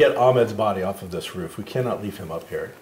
get Ahmed's body off of this roof. We cannot leave him up here.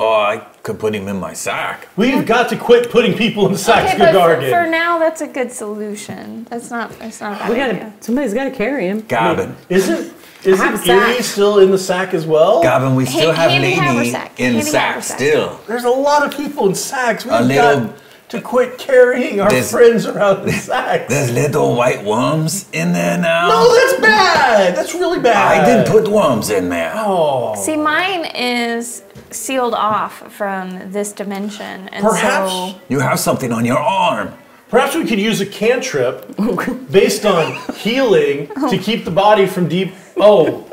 Oh, I could put him in my sack. We've got to quit putting people in sacks, Okay, but for, for now, that's a good solution. That's not. That's not a bad We gotta. idea. Somebody's gotta carry him. Gabbin. Isn't I have isn't sack. Erie still in the sack as well? Gabbin, we still have handy Lady haversack, in handy sack still. There's a lot of people in sacks. We've A little- got to quit carrying our There's- friends around in sacks. There's little white worms in there now. no, that's bad. That's really bad. I didn't put worms in there. Oh, See, mine is sealed off from this dimension, and perhaps so You have something on your arm. perhaps we could use a cantrip based on healing to oh. keep the body from deep. Oh,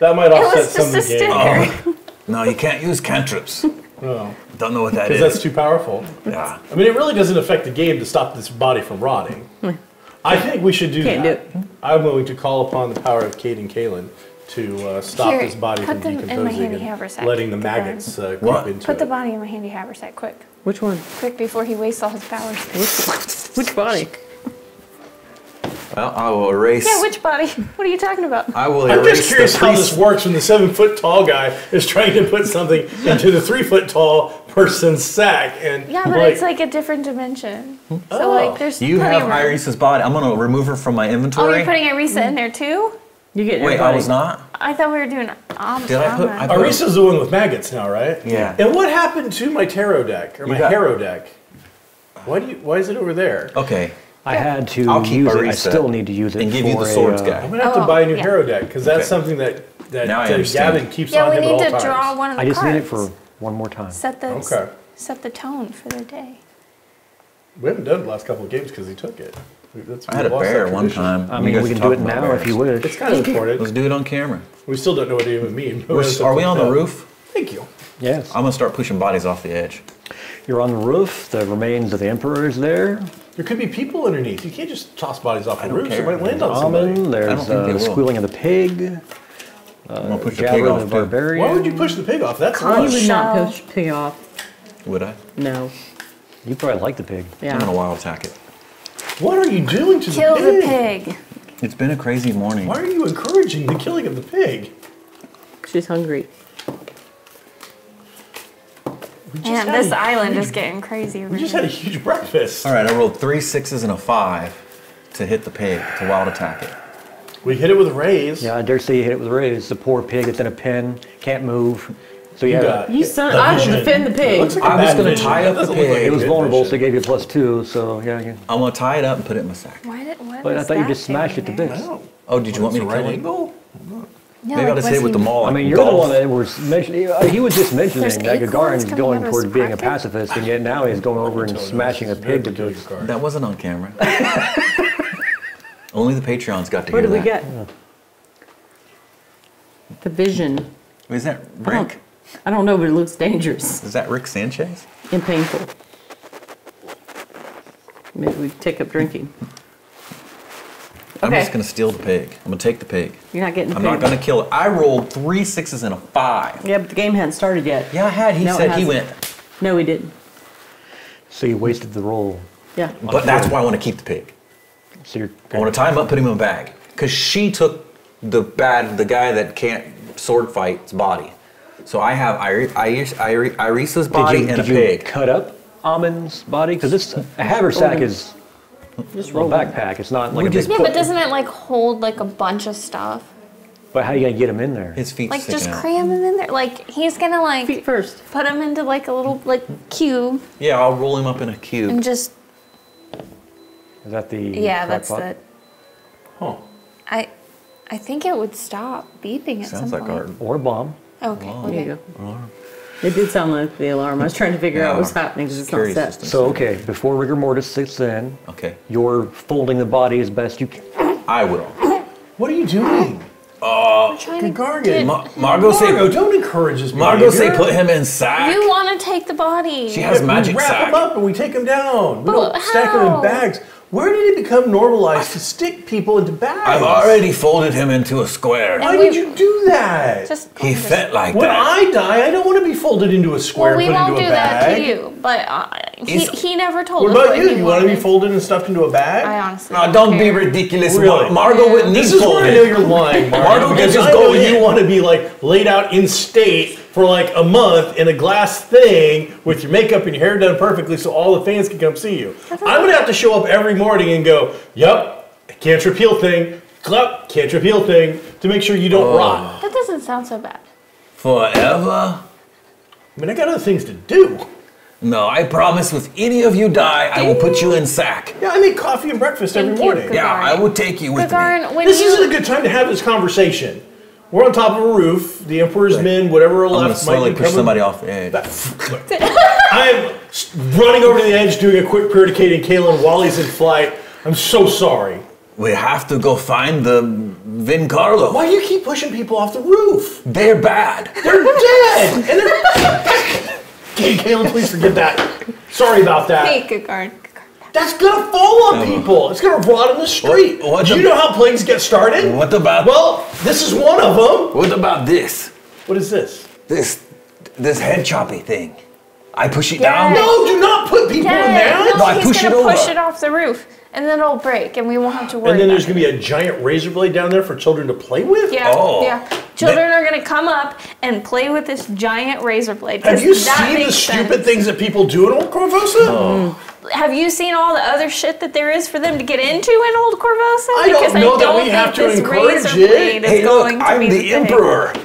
that might it offset was some of the game. sticker. Oh. No, you can't use cantrips. Oh, Don't know what that is. because that's too powerful. Yeah. I mean, it really doesn't affect the game to stop this body from rotting. I think we should do Can't that. do I'm willing to call upon the power of Cayden Cailean to uh, stop Here, this body from them in my decomposing handy and letting the the maggots uh, creep What? into Put the it. body in my handy haversack, quick, Which one? quick before he wastes all his powers. Which body? Well, I will erase. Yeah, which body? What are you talking about? I will I'm erase just curious the how this works when the seven foot tall guy is trying to put something into the three foot tall person's sack. And Yeah, but it's like a different dimension. So Oh. like, there's You have of. Iris's body. I'm gonna remove her from my inventory. Oh, you're putting Arisa in there too? You get Wait, I was not. I thought we were doing. Um, Did I put- Alma. I put- Arisa's the one with maggots now, right? Yeah. And what happened to my tarot deck or my got- hero deck? Why do you? Why is it over there? Okay. I had to I'll keep use it. I still need to use it and give you for the swords uh, guy. I'm gonna have to Oh, buy a new yeah. hero deck because that's Okay. something that that Now I uh, understand. Gabbin keeps Yeah, on we him need at to all times. draw one of the I just cards. need it for one more time. set the Okay. set the tone for the day. We haven't done the last couple of games because he took it. That's, I had a we bear one time. I mean, we can do it about now if you bears. It's kind of important. Let's do it on camera. We still don't know what it even means. We're, we on the roof? Thank you. Yes. I'm gonna start pushing bodies off the edge. You're on the roof. The remains of the emperor is there. There could be people underneath. You can't just toss bodies off the roof. care. It might land on somebody. Almond. I There's don't think uh, they the squealing of the pig. I'm gonna push the pig off too. barbarian. Why would you push the pig off? That's Conch. You would not Shell. push pig off. Would I? No. You probably like the pig. I'm gonna wild attack it. What are you doing to Kill the the pig? pig. It's been a crazy morning. Why are you encouraging the killing of the pig? She's hungry. We just Man, this island huge- is getting crazy. We just had a huge breakfast. All right, I rolled three sixes and a five to hit the pig to wild attack it. We hit it with a raise. Yeah, I dare say you hit it with a raise. The poor pig that's in a pen, can't move. So You yeah, got You son, the I will defend the pig. looks like a I was gonna tie up the doesn't like pig. it was good vulnerable, so they gave you a plus two. So yeah, you, I'm gonna tie it up and put it in my sack. Why did, what but I is thought you just smashed it to bits. I know. Oh, did you oh, want me to It's kill it? angle? There? Maybe I'll just like, hit with the mall. I mean, you're the one that was mentioning. uh, He was just mentioning There's that acorns Gagarin's going out of toward being a pacifist, and yet now he's going over and smashing a pig to Kill your bits. card. That wasn't on camera. Only the Patreons got to hear. What hear did we that. get? The vision. Is that I don't, Rick? I don't know, but it looks dangerous Is that Rick Sanchez? and painful. Maybe we take up drinking. I'm Okay. just gonna steal the pig. I'm gonna take the pig. You're not getting the I'm pig. not gonna kill it. I rolled three sixes and a five. Yeah, but the game hadn't started yet. Yeah, I had. He No, said he went. No, we didn't. So you wasted the roll. Yeah. But that's why I want to keep the pig. So you're. I want to tie him up, put him in a bag. Because she took the bad, the guy that can't sword fight's body. So I have Iris, Iris, Iris, Irisa's Did body you, and did a you pig. cut up Almond's body? Because this haversack is Just roll it. backpack. It's not like We a just big. Yeah, but doesn't it like hold like a bunch of stuff? But how are you gonna get him in there? His feet Like just out. cram him in there. Like he's gonna like Feet first. put him into like a little like cube Yeah, I'll roll him up in a cube. and cube. just Is that the? yeah, that's crackpot? the. Huh. I, I think it would stop beeping at Sounds some like our. point. Or a bomb. Okay. There okay. you go. It did sound like the alarm. I was trying to figure out what's happening because it's not set. system. So okay, before rigor mortis sits in, Okay, you're folding the body as best you can. I will. What are you doing? Uh, I'm trying to Gargan. get- Ma- Margot say. Margot, don't encourage this Margot say put him in sack. You want to take the body? She has we magic wrap sack. them up and we take them down. We don't stack them in bags. Where did it become normalized to stick people into bags? I've already folded him into a square. Why did you do that? Just He just- fit like when that. I die, I don't want to be folded into a square, Well, we put won't into do a that to you, but uh, he, He's- he never told What us about what you? he You want to be folded and stuffed into a bag? I honestly No, don't be care. ridiculous. Really? Mar- Margot wouldn't need This is where I know you're lying, Margot, Margot can because just go you want to be like laid out in state for like a month in a glass thing with your makeup and your hair done perfectly, so all the fans can come see you. I'm gonna have to show up every morning and go, "Yup, can't repeal thing, clup, can't repeal thing," to make sure you don't Oh. rot. That doesn't sound so bad. Forever? I mean, I got other things to do. No, I promise. If any of you die, I will put you in sack. Yeah, I make coffee and breakfast Thank every you, morning. Gagarin. Yeah, I will take you with me. Gagarin, when This you isn't a good time to have this conversation. We're on top of a roof. The Emperor's men, whatever are I'm gonna left, slowly might be push somebody off the edge. I'm running over to the edge, doing a quick periodicating Cailean while he's in flight. I'm so sorry. We have to go find the Vencarlo. Why do you keep pushing people off the roof? They're bad. They're dead, and they're. okay, Cailean, please forget that. Sorry about that. Hey, Gagarin. Gagarin. That's gonna fall on people. It's gonna rot in the street. What- what do you the- know how plagues get started? What about Well, this is one of them. what about this? What is this? This this head choppy thing. I push it Yes. down. No, do not put people in Yeah, that. No, I he's push gonna it over. push it off the roof, and then it'll break, and we won't have to worry. And then there's about gonna be a giant razor blade down there for children to play with. Yeah, Oh. yeah. Children are gonna come up and play with this giant razor blade. Have you seen the makes stupid sense. things that people do in Old Korvosa? Mm. Have you seen all the other shit that there is for them to get into in Old Korvosa? I don't because know I that don't we have to encourage it. Hey, look, I'm be the emperor.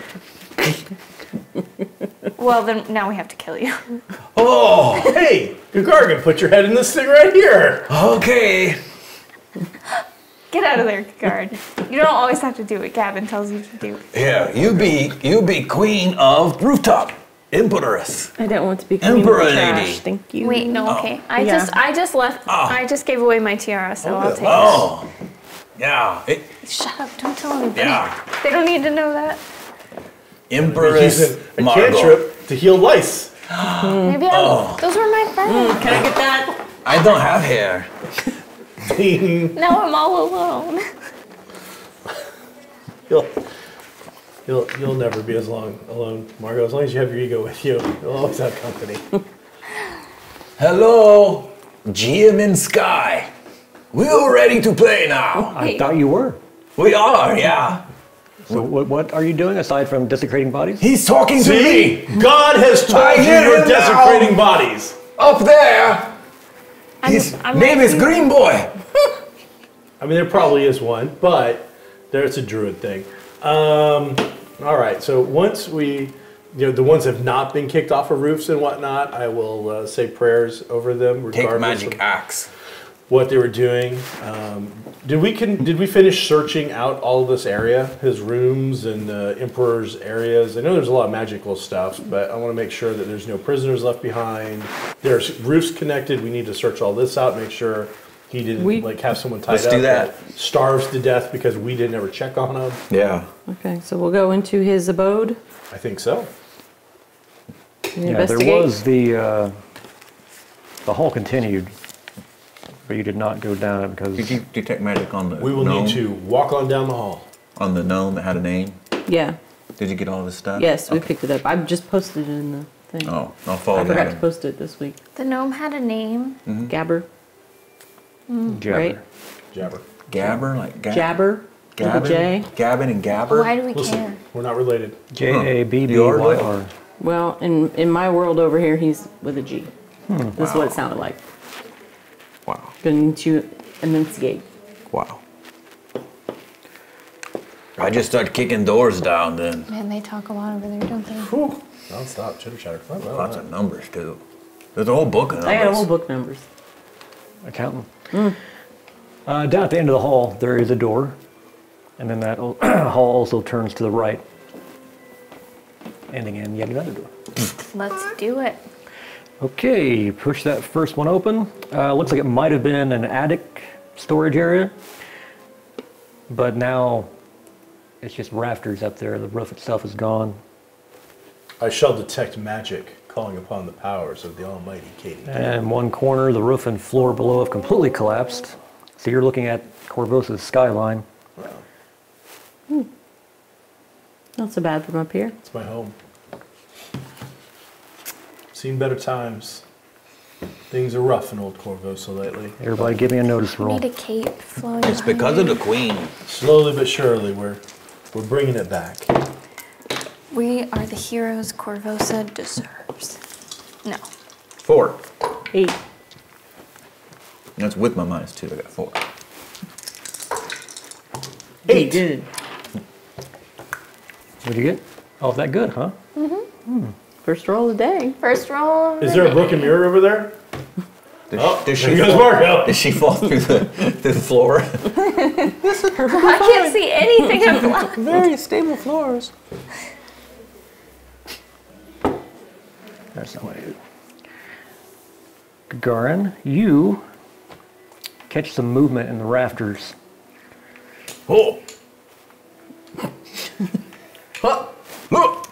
Well, then now we have to kill you. Oh, Hey, Gagargan, put your head in this thing right here. okay. Get out of there, guard. You don't always have to do what Gabbin tells you to do. Here, you be you be queen of rooftop, empress. I don't want to be queen of Emperor trash. lady. Thank you. Wait, no, oh. okay. I Yeah. just, I just left. Oh. I just gave away my tiara, so I'll take Oh, yeah, it, it. Shut up! Don't tell anybody. Yeah. They don't need to know that. empress a, a cantrip to heal lice. Maybe I'll, oh. those were my friends. Mm, can I get that? I don't have hair. Now I'm all alone. You'll, you'll, you'll never be as long alone, Margot. As long as you have your ego with you, you'll always have company. Hello, GM in Sky. We're ready to play now. Oh, I thought you were. We are, yeah. So what, what are you doing aside from desecrating bodies? He's talking to me God has told you hear you're him now. desecrating bodies. up there. I'm- His I'm name is. Green Boy. I mean, there probably is one, but there's a druid thing. Um, all right, so once we, you know, the ones have not been kicked off of roofs and whatnot, I will uh, say prayers over them Take regardless magic of axe. what they were doing. Um, did we can did we finish searching out all of this area, his rooms and uh, emperor's areas? I know there's a lot of magical stuff, but I want to make sure that there's no prisoners left behind. There's roofs connected. We need to search all this out, make sure he didn't We- like have someone tied Let's up do that. starves to death because we didn't ever check on him. Yeah. Okay, so we'll go into his abode I think so. Yeah, there was the uh, the hall continued, but you did not go down it because Did you detect magic on the We will gnome? need to walk on down the hall. on the gnome that had a name? Yeah. Did you get all this stuff? Yes, we picked it up. I just posted it in the thing. Oh, I'll follow I forgot to that. post it this week. The gnome had a name. Gabber, Jabber. right? Jabber. Gabber, like Gab- Jabber with a Gabbin? J. Gabbin and Gabber. Why do we Listen, care? we're not related. J A B B You are Y right. Well, in in my world over here, he's with a G. Hmm. This is what it sounded like. Wow. Going to enunciate. Wow. I just start kicking doors down then. Man, they talk a lot over there, don't they? Whew. Non-stop chitter chatter. Wow, wow, Lots of numbers too. There's a whole book of numbers. I got a whole book of numbers. Accountant. Uh, down at the end of the hall, there is a door, and then that hall also turns to the right, ending in yet another door. Let's do it. Okay, push that first one open. Uh, looks like it might have been an attic storage area, but now it's just rafters up there. The roof itself is gone. I shall detect magic, calling upon the powers of the almighty Katie. And one corner, the roof and floor below have completely collapsed. So you're looking at Korvosa's skyline. Wow. Hmm. Not so bad from up here. It's my home. Seen better times. Things are rough in Old Corvosa lately. Everybody give me a notice roll. Need a cape flowing. It's because of the queen. Slowly but surely, we're we're bringing it back. We are the heroes Korvosa deserves. No. Four. Eight. That's with my minus two. I got four. Eight. Good. What'd you get? Oh, that good, huh? Hmm. First roll of the day. First roll. of Is the there a day. broken mirror over there? Does, Oh, does there she goes fall, Marco. Does she fall through the through the floor? I can't see anything in black. Very stable floors. That's not what I do. Gagarin, you catch some movement in the rafters. Oh. Huh. Look.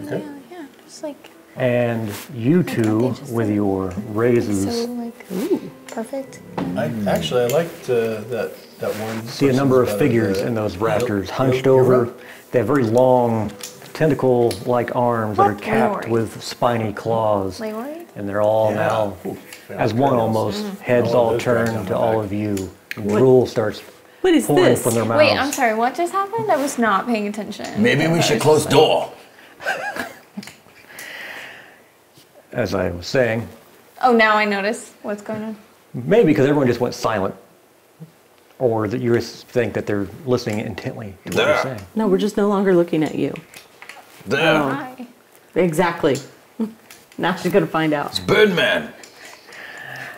Yeah, yeah, just like And you two, with like- your raises, so like ooh, perfect. I, actually, I liked uh, that that one. see a number of figures the- in those rafters, hunched over. They have very long, tentacle-like arms that are capped Leori. with spiny claws. Leori? And they're all Yeah. now, Ooh, as one curls. almost, mm-hmm. heads Oh, all turned to the all of you. Drool starts What is pouring this? from their mouths. Wait, I'm sorry. What just happened? I was not paying attention. Maybe we should close door. As I was saying, Oh, now I notice what's going on. maybe because everyone just went silent. Or that you just think that they're listening intently to what you're saying. No, we're just no longer looking at you. There. Oh. Hi. Exactly. now she's gonna find out. It's Birdman.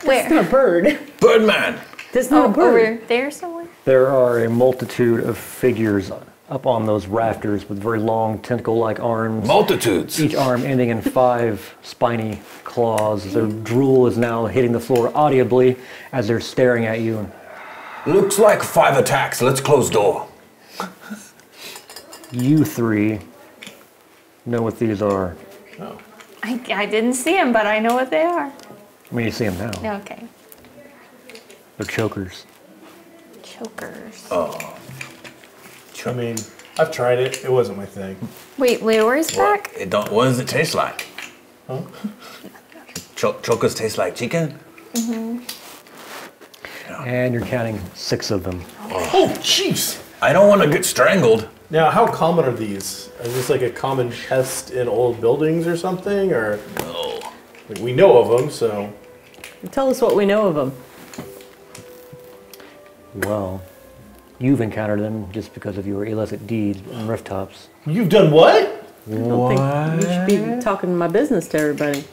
Where? It's not a bird. Birdman. That's not Oh, a bird. over there somewhere. There are a multitude of figures up on those rafters with very long tentacle-like arms. Multitudes. Each arm ending in five spiny claws. Their drool is now hitting the floor audibly as they're staring at you. Looks like five attacks. Let's close door. You three know what these are. Oh. I, I didn't see them, but I know what they are. I mean, you see them now. Okay. They're chokers. Chokers. Oh. I mean, I've tried it. It wasn't my thing. Wait, Leori's What, back? it don't, what does it taste like? Cho- chokers taste like chicken? Mm-hmm. And you're counting six of them. Oh, jeez. I don't want to get strangled. Now, how common are these? Is this like a common pest in old buildings or something? Or No. like, we know of them, so Tell us what we know of them. Well, you've encountered them just because of your illicit deeds on rooftops. you've done what? I don't think you should be talking my business to everybody.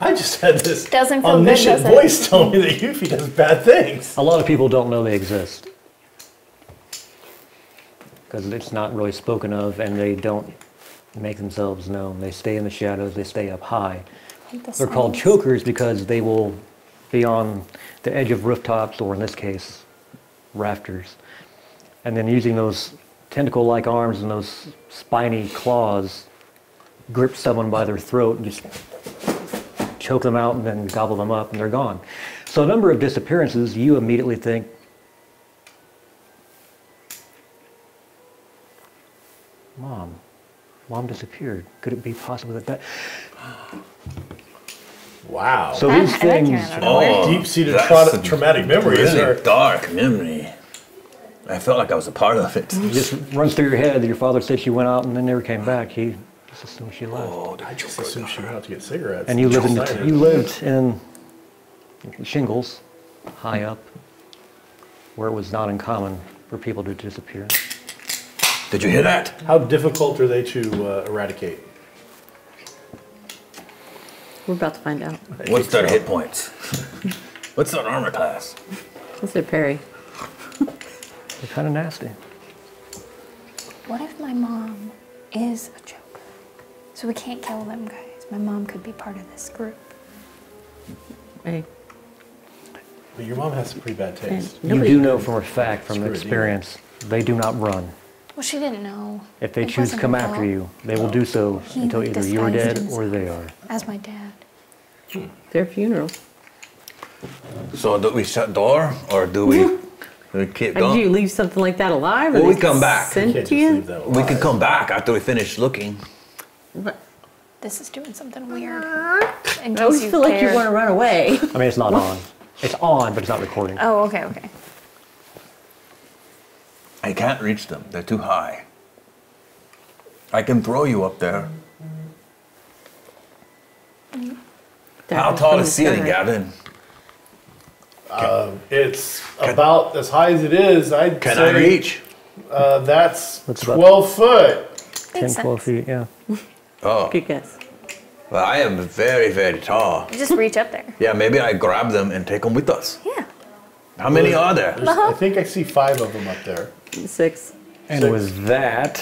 I just had this Doesn't feel good, omniscient does voice tell me that Yuffie does bad things. A lot of people don't know they exist. Because it's not really spoken of and they don't make themselves known. They stay in the shadows, they stay up high. The They're called chokers because they will be on the edge of rooftops, or in this case, rafters. And then using those tentacle like arms and those spiny claws, grip someone by their throat and just choke them out and then gobble them up and they're gone. So, a number of disappearances, you immediately think, Mom, Mom disappeared. Could it be possible that that. Wow. So, That- these that things. out of. Oh, oh, deep-seated that's tra- a traumatic memories Really are. dark memory. I felt like I was a part of it. It just runs through your head that your father said she went out and then never came back. He just assumed she left. Oh, I just assumed she went out to get cigarettes. and you lived in the, you lived in shingles, high up, where it was not uncommon for people to disappear. Did you hear that? How difficult are they to uh, eradicate? We're about to find out. What's their hit points? What's their armor class? What's their parry? They're kind of nasty. What if my mom is a choker? So we can't kill them, guys. My mom could be part of this group. Hey, But your mom has some pretty bad taste. You do know from a fact, from Screw it, you. experience, they do not run. Well, she didn't know. If they It choose to come her after you, they will do so He until either you are dead disguised or they are. As my dad. Hmm. Their funeral. So do we shut door or do we, do we keep How Did you leave something like that alive? Are Well, we come back. You You can't just leave that We alive. could come back after we finish looking. But This is doing something weird. Uh-huh. In I always case you feel like you care. want to run away. I mean, it's not on. It's on, but it's not recording. Oh, okay, okay. I can't reach them. They're too high. I can throw you up there. How tall is the ceiling, Gabbin? It's about as high as it is. I'd Can say I reach? Uh, that's That's about- 12 foot. 10, 12 feet, yeah. Oh, Good guess. well, I am very, very tall. You Just reach up there. Yeah, maybe I grab them and take them with us. Yeah. How many are there? There's- I think I see five of them up there. Six. And Six. with that,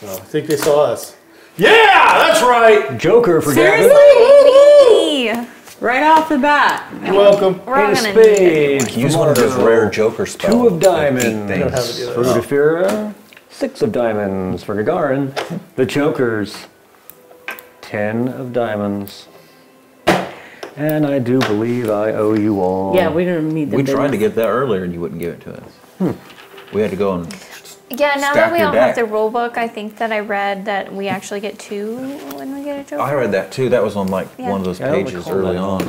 So I think they saw us. Yeah, that's right. Joker for Gabbin. Seriously? Right off the bat. You're welcome. We're all Eight of gonna need spades. Use one of those rare Joker spells. Two of diamonds don't have things. it for either. Udafira. Six of diamonds for Gagarin. The Jokers. Ten of diamonds. And I do believe I owe you all. Yeah, we don't need the We tried to get that earlier and you wouldn't give it to us. Hmm. We had to go and. Yeah, now that we your all have the rule book, I think that I read that we actually get two when we get a joker. I read that too. That was on like Yeah. one of those Yeah, I don't pages early that. on.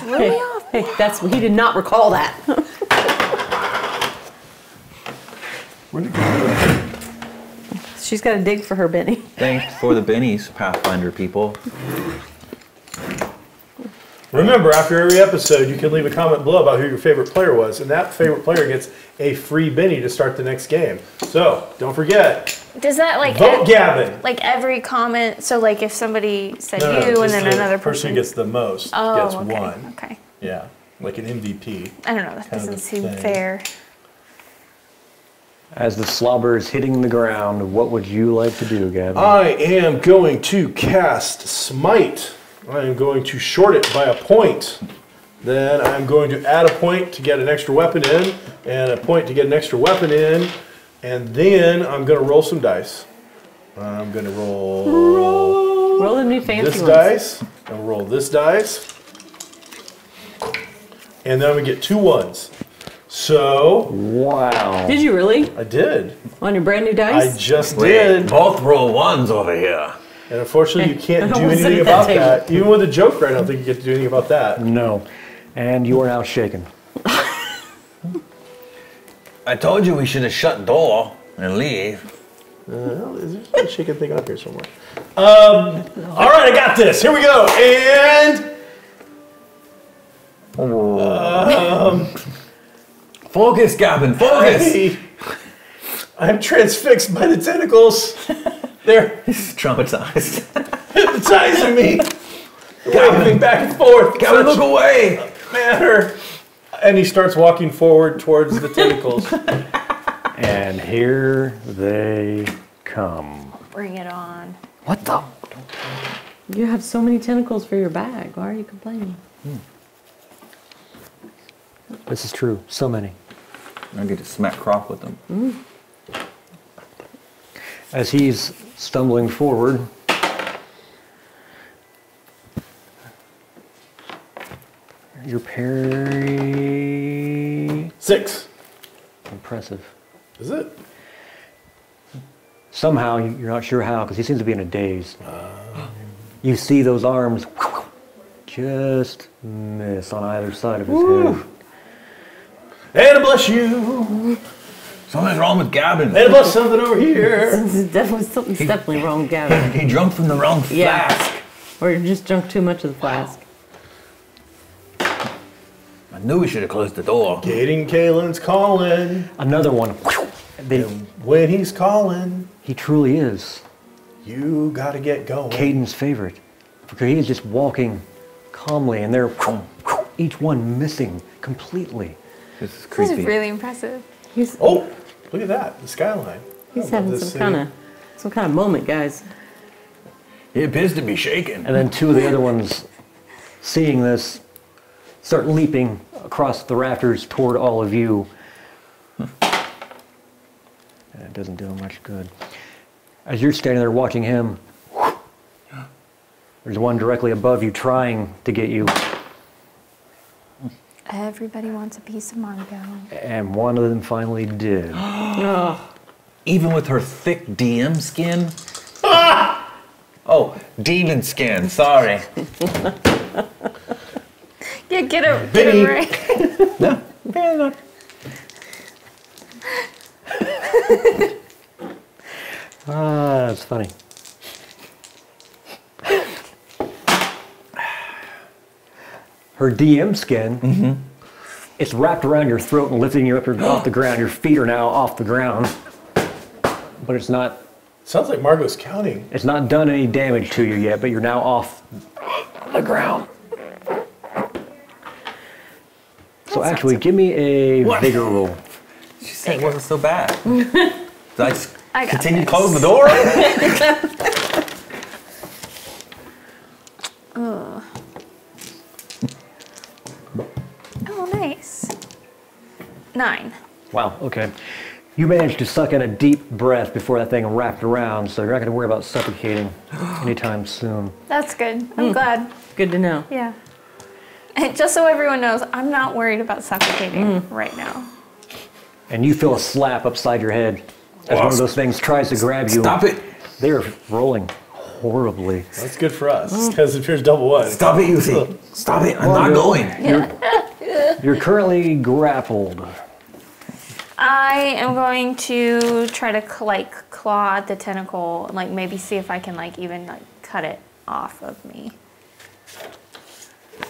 Threw me off. hey, that's he did not recall that. She's got to dig for her Benny. Thanks for the bennies, Pathfinder people. Remember, after every episode, you can leave a comment below about who your favorite player was, and that favorite player gets a free Benny to start the next game. So don't forget, Does that like vote ev- Gabbin. like every comment? So like if somebody said No, no, you and then the another person person gets the most oh, gets okay, one. Okay. Yeah, like an MVP. I don't know. That doesn't seem thing. fair. As the slobber is hitting the ground, what would you like to do, Gabbin? I am going to cast Smite. I am going to short it by a point. Then I'm going to add a point to get an extra weapon in, and a point to get an extra weapon in, and then I'm going to roll some dice. I'm going to roll Roll the new fancy this ones. dice, and roll this dice, and then I'm going to get two ones. So wow. Did you really? I did. On your brand new dice? I just Wait, did. both roll ones over here. And unfortunately, you can't do anything about that. Even with a joke, right? I don't think you get to do anything about that. No. And you are now shaken. I told you we should have shut door and leave. Well, is there a chicken thing up here somewhere? Um, all right, I got this. Here we go. And Focus, Gabbin, focus! I, I'm transfixed by the tentacles. They're He's traumatized. hypnotizing me, waving back and forth. Gabbin, Such look away! manner. And he starts walking forward towards the tentacles. And here they come. Bring it on. What the? You have so many tentacles for your bag. Why are you complaining? Hmm. This is true. So many. I get to smack Croc with them. Mm. As he's stumbling forward, your parry. Six. Impressive. Is it? Somehow, you- you're not sure how, because he seems to be in a daze. You see those arms just miss on either side of his head. And bless you. Something's wrong with Gabbin. And bless something over here. Definitely something's definitely wrong, with Gabbin. He drunk from the wrong Yeah. flask. Or you just drunk too much of the flask. I knew we should have closed the door. Cayden Cailean's calling. Another one. They, when he's calling, he truly is you gotta get going. Cayden's favorite. Because he is just walking calmly, and they're each one missing completely. This is creepy. This is really impressive. He's Oh, look at that, the skyline. he's having some kind of some kind of moment, guys. He appears to be shaking. And then two of the other ones, seeing this, start leaping across the rafters toward all of you. And it doesn't do him much good. As you're standing there watching him, there's one directly above you trying to get you. Everybody wants a piece of Margot. And one of them finally did. Even with her thick DM skin? oh, demon skin, sorry. Yeah, get it, get Biddy. it right. No, fair enough. Ah, that's funny. Her DM skin, mm-hmm. it's wrapped around your throat and lifting you up your- off the ground. Your feet are now off the ground, but it's not. Sounds like Margot's counting. It's not done any damage to you yet, but you're now off the ground. So That's actually, so- give me a vigor roll. She said it wasn't so bad. Did I just I got continue to this. close the door? Oh, nice. Nine. Wow, okay. You managed to suck in a deep breath before that thing wrapped around, so you're not going to worry about suffocating anytime soon. That's good. I'm hmm. glad. Good to know. Yeah. And just so everyone knows, I'm not worried about suffocating hmm. right now. And you feel a slap upside your head as one of those things tries to grab you. Stop it. They are rolling horribly. That's good for us hmm. because it appears double one. Stop it, you see. Stop it. I'm not going. You're currently grappled. I am going to try to like claw at the tentacle and like maybe see if I can like even like cut it off of me.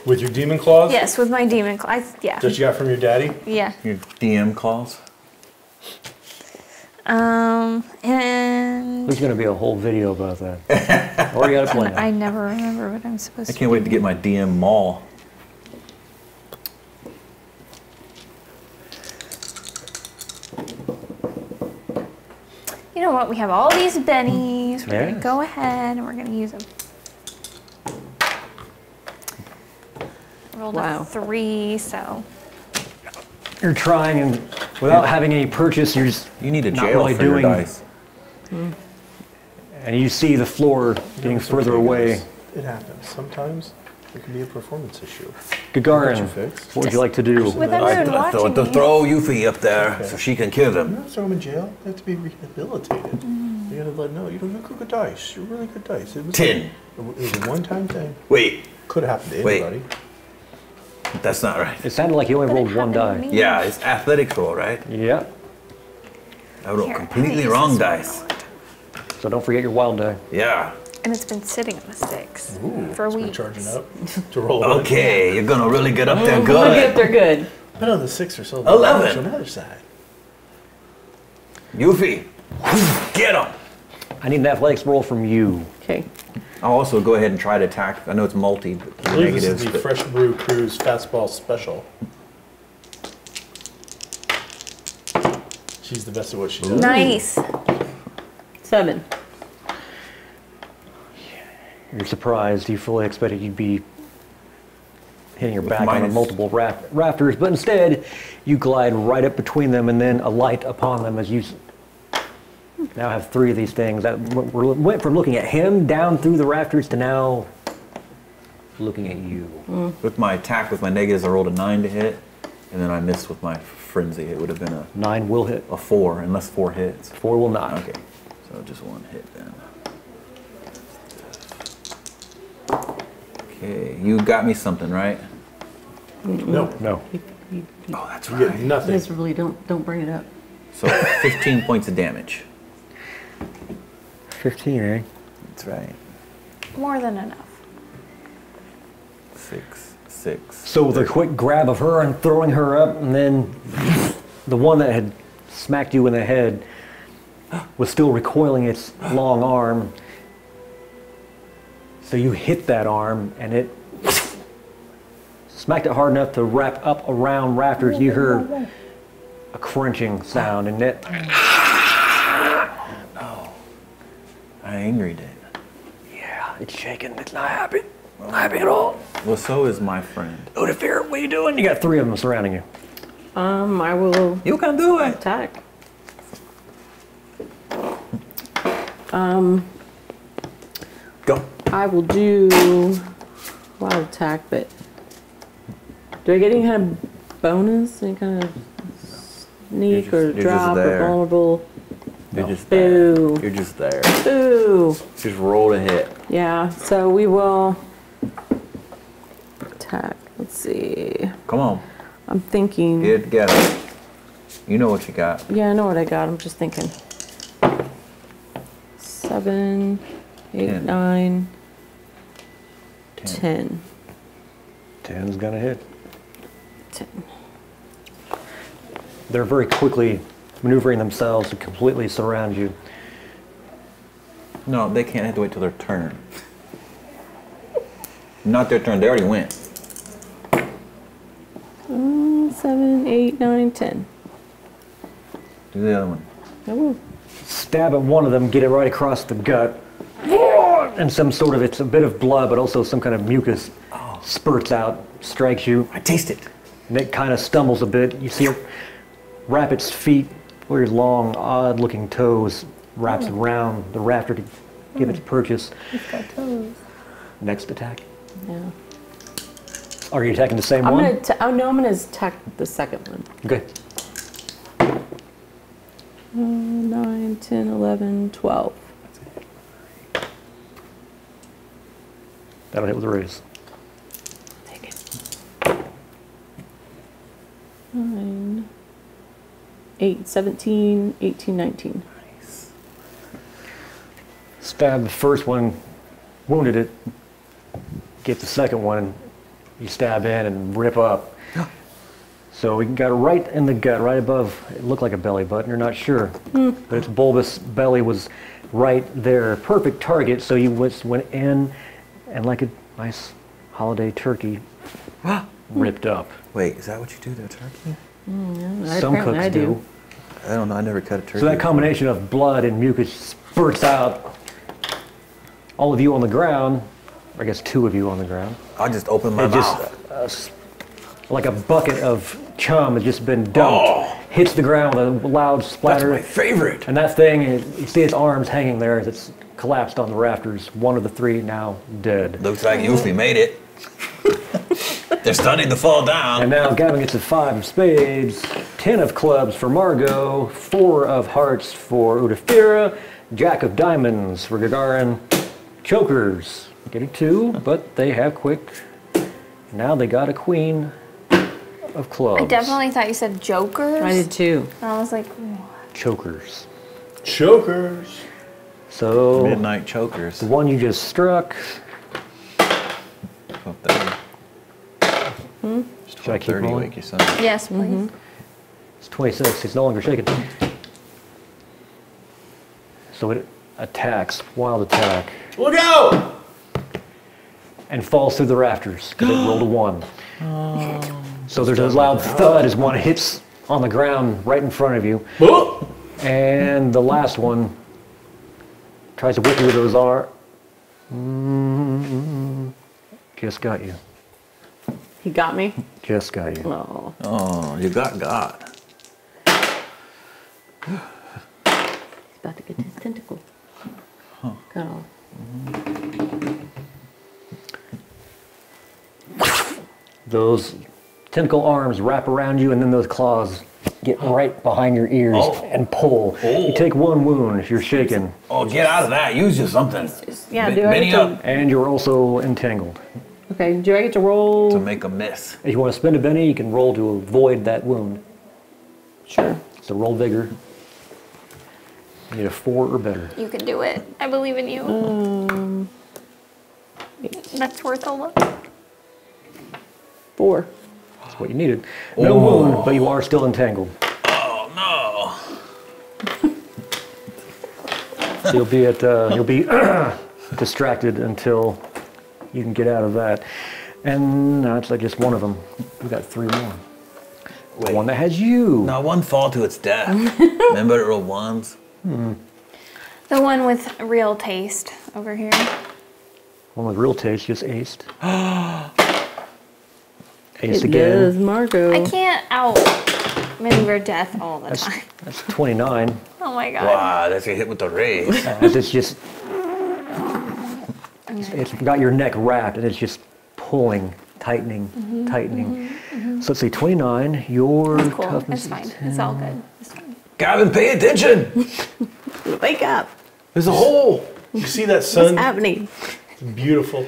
With your demon claws? Yes, with my demon claws. Yeah. That you got from your daddy? Yeah. Your DM calls. Um, and There's going to be a whole video about that. Already got a plan. I never remember what I'm supposed I to I can't wait to get my DM maul. You know what? We have all these bennies. We're Yeah. gonna go ahead and we're gonna use them. Rolled Wow. a three, so You're trying, and without having any purchase, you're just You need a not jail really for doing. your dice. And you see the floor getting further away. It happens. Sometimes it could be a performance issue. Gagarin, Got you fixed. what would you like to do? with I- everyone I thought watching to throw Yuffie up there so she can kill You them. don't throw them in jail. They have to be rehabilitated. Mm. You gotta let know. You don't look good dice. You're really good dice. It was Ten. A, it was a one-time thing. Wait, Could have happened to Wait. anybody. that's not right. It sounded like you only But rolled one die. Yeah, it's athletics roll, right? Yeah. I rolled Here, completely wrong dice. So don't forget your wild die. Yeah. And it's been sitting on the sticks Ooh, for it's been weeks. charging up to roll. one. Okay, you're gonna really get up there Look if good. they're good. But on the six or so. Eleven. On the other side. Yuffie, get him. I need an athletics roll from you. Okay. I'll also go ahead and try to attack. I know it's multi, but I believe this is the but- Fresh Brew Cruise Fastball Special. She's the best at what she does. Nice. Seven. You're surprised. You fully expected you'd be hitting your back on minus- multiple raf- rafters, but instead you glide right up between them and then alight upon them as you now have three of these things that were- went from looking at him down through the rafters to now looking at you. Mm. With my attack with my negatives, I rolled a nine to hit, and then I missed with my frenzy. It would have been a, Nine will hit. a four, unless four hits. Four will not. Okay, so just one hit then. Okay, you got me something, right? No, No. Oh, that's you get nothing. This really don't don't bring it up. So 15 points of damage. 15, eh? That's right. More than enough. Six, six. So with a quick grab of her and throwing her up, and then the one that had smacked you in the head was still recoiling its long arm. So you hit that arm, and it smacked it hard enough to wrap up around rafters. You heard a crunching sound, and it I angried it. yeah, it's shaking. It's not happy. Not happy at all. Well, so is my friend. Odafir, what are you doing? You got three of them surrounding you. Um, I will You can do it. attack. Go. I will do wild attack, but Do I get any kind of bonus? Any kind of sneak just- or you're just drop or vulnerable? You're just there. Boo. You're just there. Boo. Just roll to hit. Yeah, so we will attack. Let's see. Come on. I'm thinking. Get it together. You know what you got. Yeah, I know what I got. I'm just thinking. Seven, eight, Ten. nine, Ten. ten. Ten's gonna hit. Ten. They're very quickly maneuvering themselves to completely surround you. No, they can't have to wait till their turn. Not their turn. They already went. Uh, Seven, eight, nine, ten. Do the other one. I will. Stab at one of them, get it right across the gut, and some sort of it's a bit of blood, but also some kind of mucus spurts out, strikes you, I taste it. and it kind of stumbles a bit. You see it wrap its feet, very long, odd-looking toes, wraps around the rafter to give its purchase. It's got toes. Next attack. Yeah. Are you attacking the same I'm one? gonna. Oh no, I'm gonna attack the second one. Okay. Uh, Nine, ten, eleven, twelve. That'll hit with a raise. Take it. Nine, eight, 17, 18, 19. Stab the first one, wounded it. Get the second one, you stab in and rip up. So we got it right in the gut, right above. It looked like a belly button. You're not sure, hmm. but its bulbous belly was right there, perfect target. So you just went in, and like a nice holiday turkey, ripped up. Wait, is that what you do to a turkey? Some cooks I do. do. I don't know. I never cut a turkey. So that combination of blood and mucus spurts out. All of you on the ground, I guess two of you on the ground. I just opened my It just, mouth. uh, like a bucket of chum has just been dumped, hits the ground with a loud splatter. That's my favorite. And that thing, you see its arms hanging there as it's collapsed on the rafters. One of the three now dead. Looks like Yuffie mm-hmm. made it. They're starting to fall down. And now Gabbin gets a five of spades, ten of clubs for Margot, four of hearts for Udafira, jack of diamonds for Gagarin, chokers. Getting two, but they have quick. Now they got a queen of clubs. I definitely thought you said jokers. I did too. And I was like, Chokers. Chokers. So Midnight chokers. the one you just struck, Twelve thirty. Hmm? should I keep Thirty. rolling? Wake your son. yes, please. It's 26. It's no longer shaking. So it attacks, wild attack, Look out! and falls through the rafters because it rolled a one. Oh. So there's a loud thud as one hits on the ground right in front of you, Oh, and the last one tries to whip you with those are. Mm, just got you. He got me. Just got you. Oh, Oh, you got God. he's about to get his tentacle. Cut off. Those tentacle arms wrap around you, and then those claws get right behind your ears Oh. and pull. You take one wound, if you're shaken, Oh, get out of that. Use just something. Yeah, B- do I get to, and you're also entangled. Okay, do I get to roll? to make a miss. If you want to spend a Benny, you can roll to avoid that wound. Sure. So roll vigor. You need a four or better. You can do it. I believe in you. Um, That's worth a look. four. That's what you needed. No wound, but you are still entangled. Oh no. So you'll be at uh, you'll be distracted until you can get out of that. And that's it's like just one of them. We got three more. The one that has you. Now one fall to its death. Remember it rolled ones? The one with real taste over here. One with real taste just aced. aced It again. does, Marco. I can't out maneuver death all the That's, time. that's 29. Oh my god. Wow, that's a hit with the raise. As it's just, it's got your neck wrapped and it's just pulling, tightening, mm-hmm, tightening. Mm-hmm, mm-hmm. So let's see, 29. Your It's cool. toughness It's is fine. It's all good. It's fine. Gabbin, pay attention. Wake up. There's a hole. You see that sun? What's sun? happening? It's beautiful.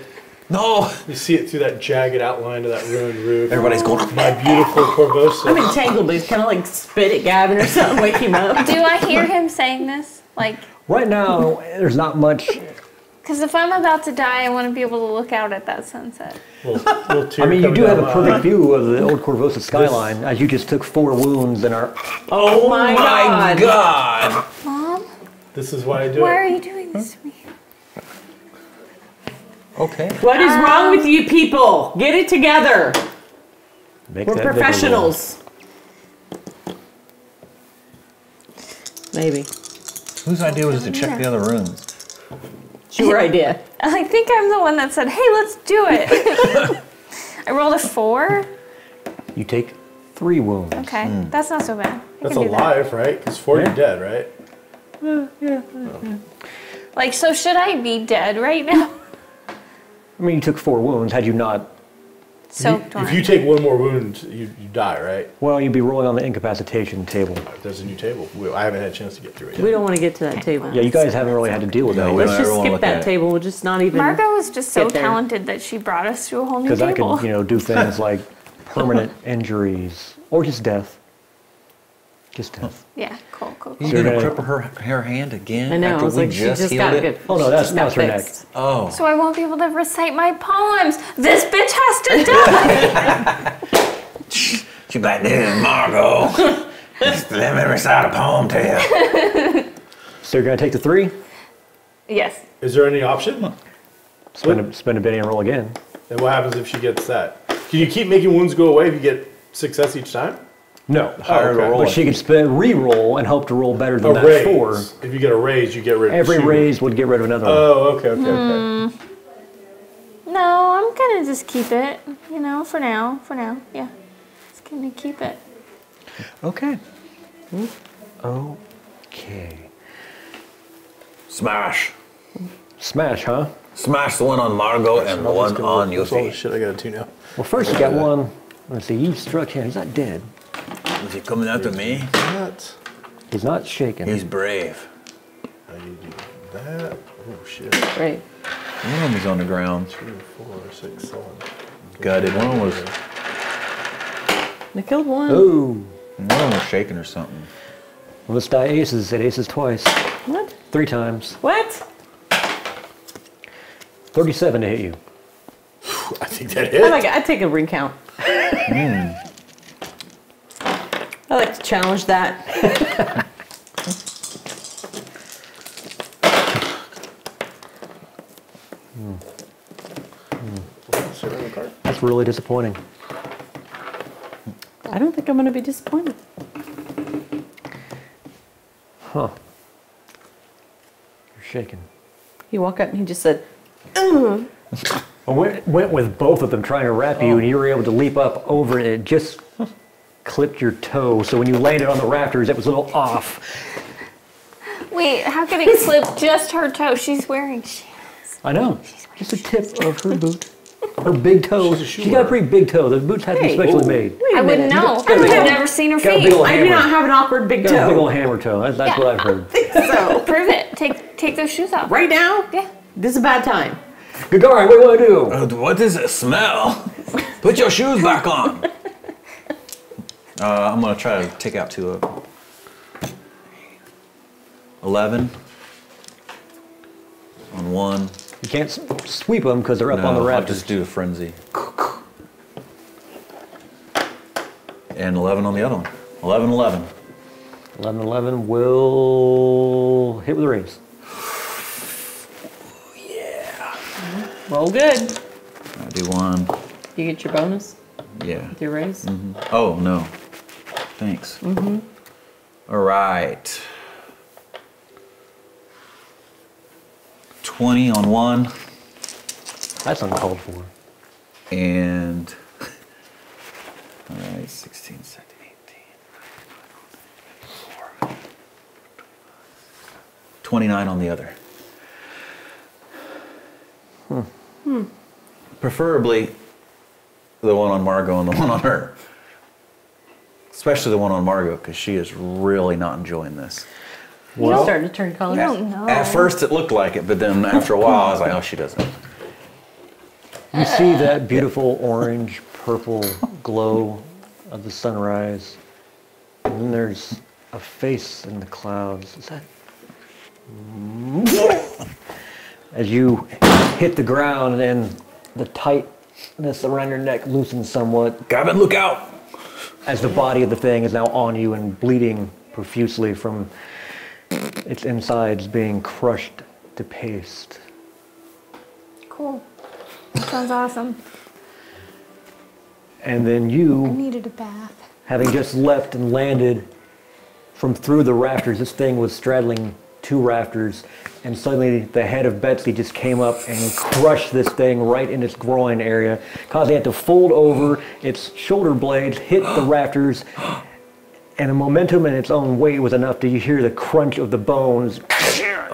No. You see it through that jagged outline of that ruined roof. Everybody's going. My beautiful Korvosa. I'm entangled, but he's kind of like spit at Gabbin or something, wake him up. Do I hear him saying this? Like, Right now, there's not much. because if I'm about to die, I want to be able to look out at that sunset. Little, little tear I mean, you do have a perfect eye. view of the old Korvosa skyline, as you just took four wounds and are. Oh, oh my, My god. God. Mom, This is why I do it why are you doing this to me? Okay. What is wrong with you people? Get it together. Make We're that professionals. Maybe. Whose idea was it to check the other rooms? It's your idea. I think I'm the one that said, "Hey, let's do it." I rolled a four. You take three wounds. Okay, hmm. that's not so bad. I That's can do that. alive, right? Because four, Yeah. you're dead, right? Yeah. Like, so should I be dead right now? I mean, you took four wounds. Had you not, Soaked If you take one more wound, you, you die, right? well, you'd be rolling on the incapacitation table. There's a new table. We, I haven't had a chance to get through it yet. We don't want to get to that table. Yeah, you guys haven't really had to deal with that we yet. Let's just skip that table. We'll just not even. Margot was just so talented that she brought us to a whole new table. Because I table. can, you know, do things like permanent injuries or just death. Just death. yeah, cool, cool, You cool. You're gonna gonna- cripple her her hand again? I know. After I was we like, she just just healed got it? good. Oh, no, she that's- just that's her neck. Oh. So I won't be able to recite my poems. This bitch has to die. She's like, this is Margot. Let me recite a poem to you. So you're going to take the three, yes. Is there any option? spend a, spend a Benny and roll again. And what happens if she gets that? Can you keep making wounds go away if you get success each time? No. Higher the oh, okay. roll. But she could spend re-roll and hope to roll better than A that raise. four. If you get a raise, you get rid of Every two. raise would get rid of another one. Oh, okay, okay, okay. Hmm. No, I'm gonna just keep it. You know, for now. For now. Yeah. Just gonna keep it. Okay. Okay. Smash. Smash, huh? Smash the one on Margot and the one on That's all Yuffie. shit I gotta do now. Well, first you got one. Let's see. You struck him. He's not dead. Is he coming after me? That. He's not shaking. He's brave. How you do that? Oh shit. Right. One of them is on the ground. Two, four, six, seven. Gutted. One of them was, I killed one. oh. one of them was shaking or something. Well, let's die aces. It aces twice. What? Three times. What? 37 to hit you. I think that I hit. like. I take a ring count. Hmm. I like to challenge that. That's really disappointing. I don't think I'm going to be disappointed. Huh. You're shaking. He walked up and he just said, I went, went with both of them trying to wrap you, and you were able to leap up over it. It just clipped your toe. So when you landed on the rafters, it was a little off. Wait, how could it clip just her toe? She's wearing shoes. I know. Just the tip of her boot. Her big toe. She's a shoe She got a pretty big toe. The boots had to be specially Ooh. made. I wouldn't know. got a I've ol- never seen her got a feet. ol' I do hammer. not have an awkward big Got a big toe. old hammer toe. That's, that's Yeah. what I've heard. so, Prove it. Take take those shoes off. right now, Yeah. this is a bad time. Gagarin, what do you want to do? Uh, what does it smell? Put your shoes back on. Uh, I'm gonna try to take out two of them. Eleven on one. You can't s- sweep them because they're up no, on the I'll just do a frenzy. And 11 on the other one. 11, 11. 11 11 will hit with a raise. Roll good. I do one. You get your bonus Yeah. with your raise. Oh, no. Thanks. Mm-hmm. All right. 20 on one That's uncalled for. and. All right, 16, 17, 18. 29 on the other. Hmm. Preferably the one on Margot and the one on her. Especially the one on Margot, because she is really not enjoying this. You're starting to turn colors. I don't know. At first, it looked like it, but then after a while, I was like, oh, she doesn't. You see that beautiful orange purple glow of the sunrise. And then there's a face in the clouds. Is that? As you hit the ground and the tightness around your neck loosens somewhat Gabbin, look out! As the body of the thing is now on you and bleeding profusely from its insides being crushed to paste. Cool. Sounds awesome. And then you I needed a bath. having just left and landed from through the rafters. This thing was straddling two rafters, and suddenly the head of Betsy just came up and crushed this thing right in its groin area, causing it to fold over. Its shoulder blades hit the rafters, and the momentum in its own weight was enough to you hear the crunch of the bones,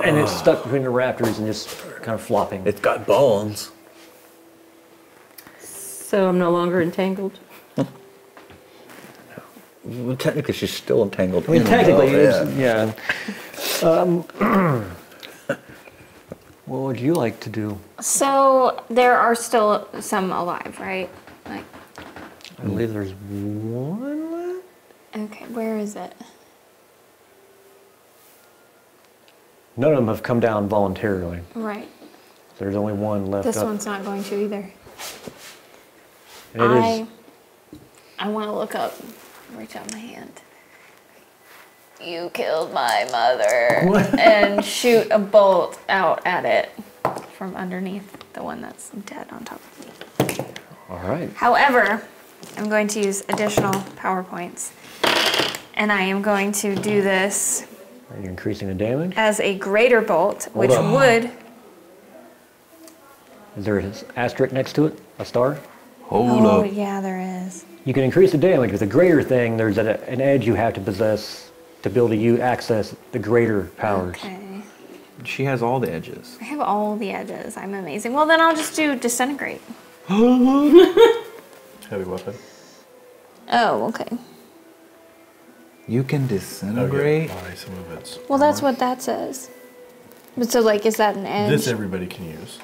and it's stuck between the rafters and just kind of flopping. It's got bones. So I'm no longer entangled. Well, technically, she's still entangled. I mean, technically, though, it's- yeah. Um, what would you like to do? So there are still some alive, right? Like, I believe there's one left. okay, where is it? None of them have come down voluntarily. Right. There's only one left This up. one's not going to either. It I, is- I want to look up, reach out my hand. You killed my mother. and shoot a bolt out at it from underneath the one that's dead on top of me. all right. However, I'm going to use additional PowerPoints. And I am going to do this Are you increasing the damage? as a greater bolt, which on. would, Is there an asterisk next to it? A star? Hold oh up. yeah, there is. You can increase the damage with a greater thing. There's an edge you have to possess to be able to you access the greater powers. Okay. She has all the edges. I have all the edges. I'm amazing. Well, then I'll just do disintegrate. Heavy weapon. Oh, okay. You can Okay. disintegrate. Oh, Buy some of its. Well, that's what that says. But so, like, is that an edge? This everybody can use.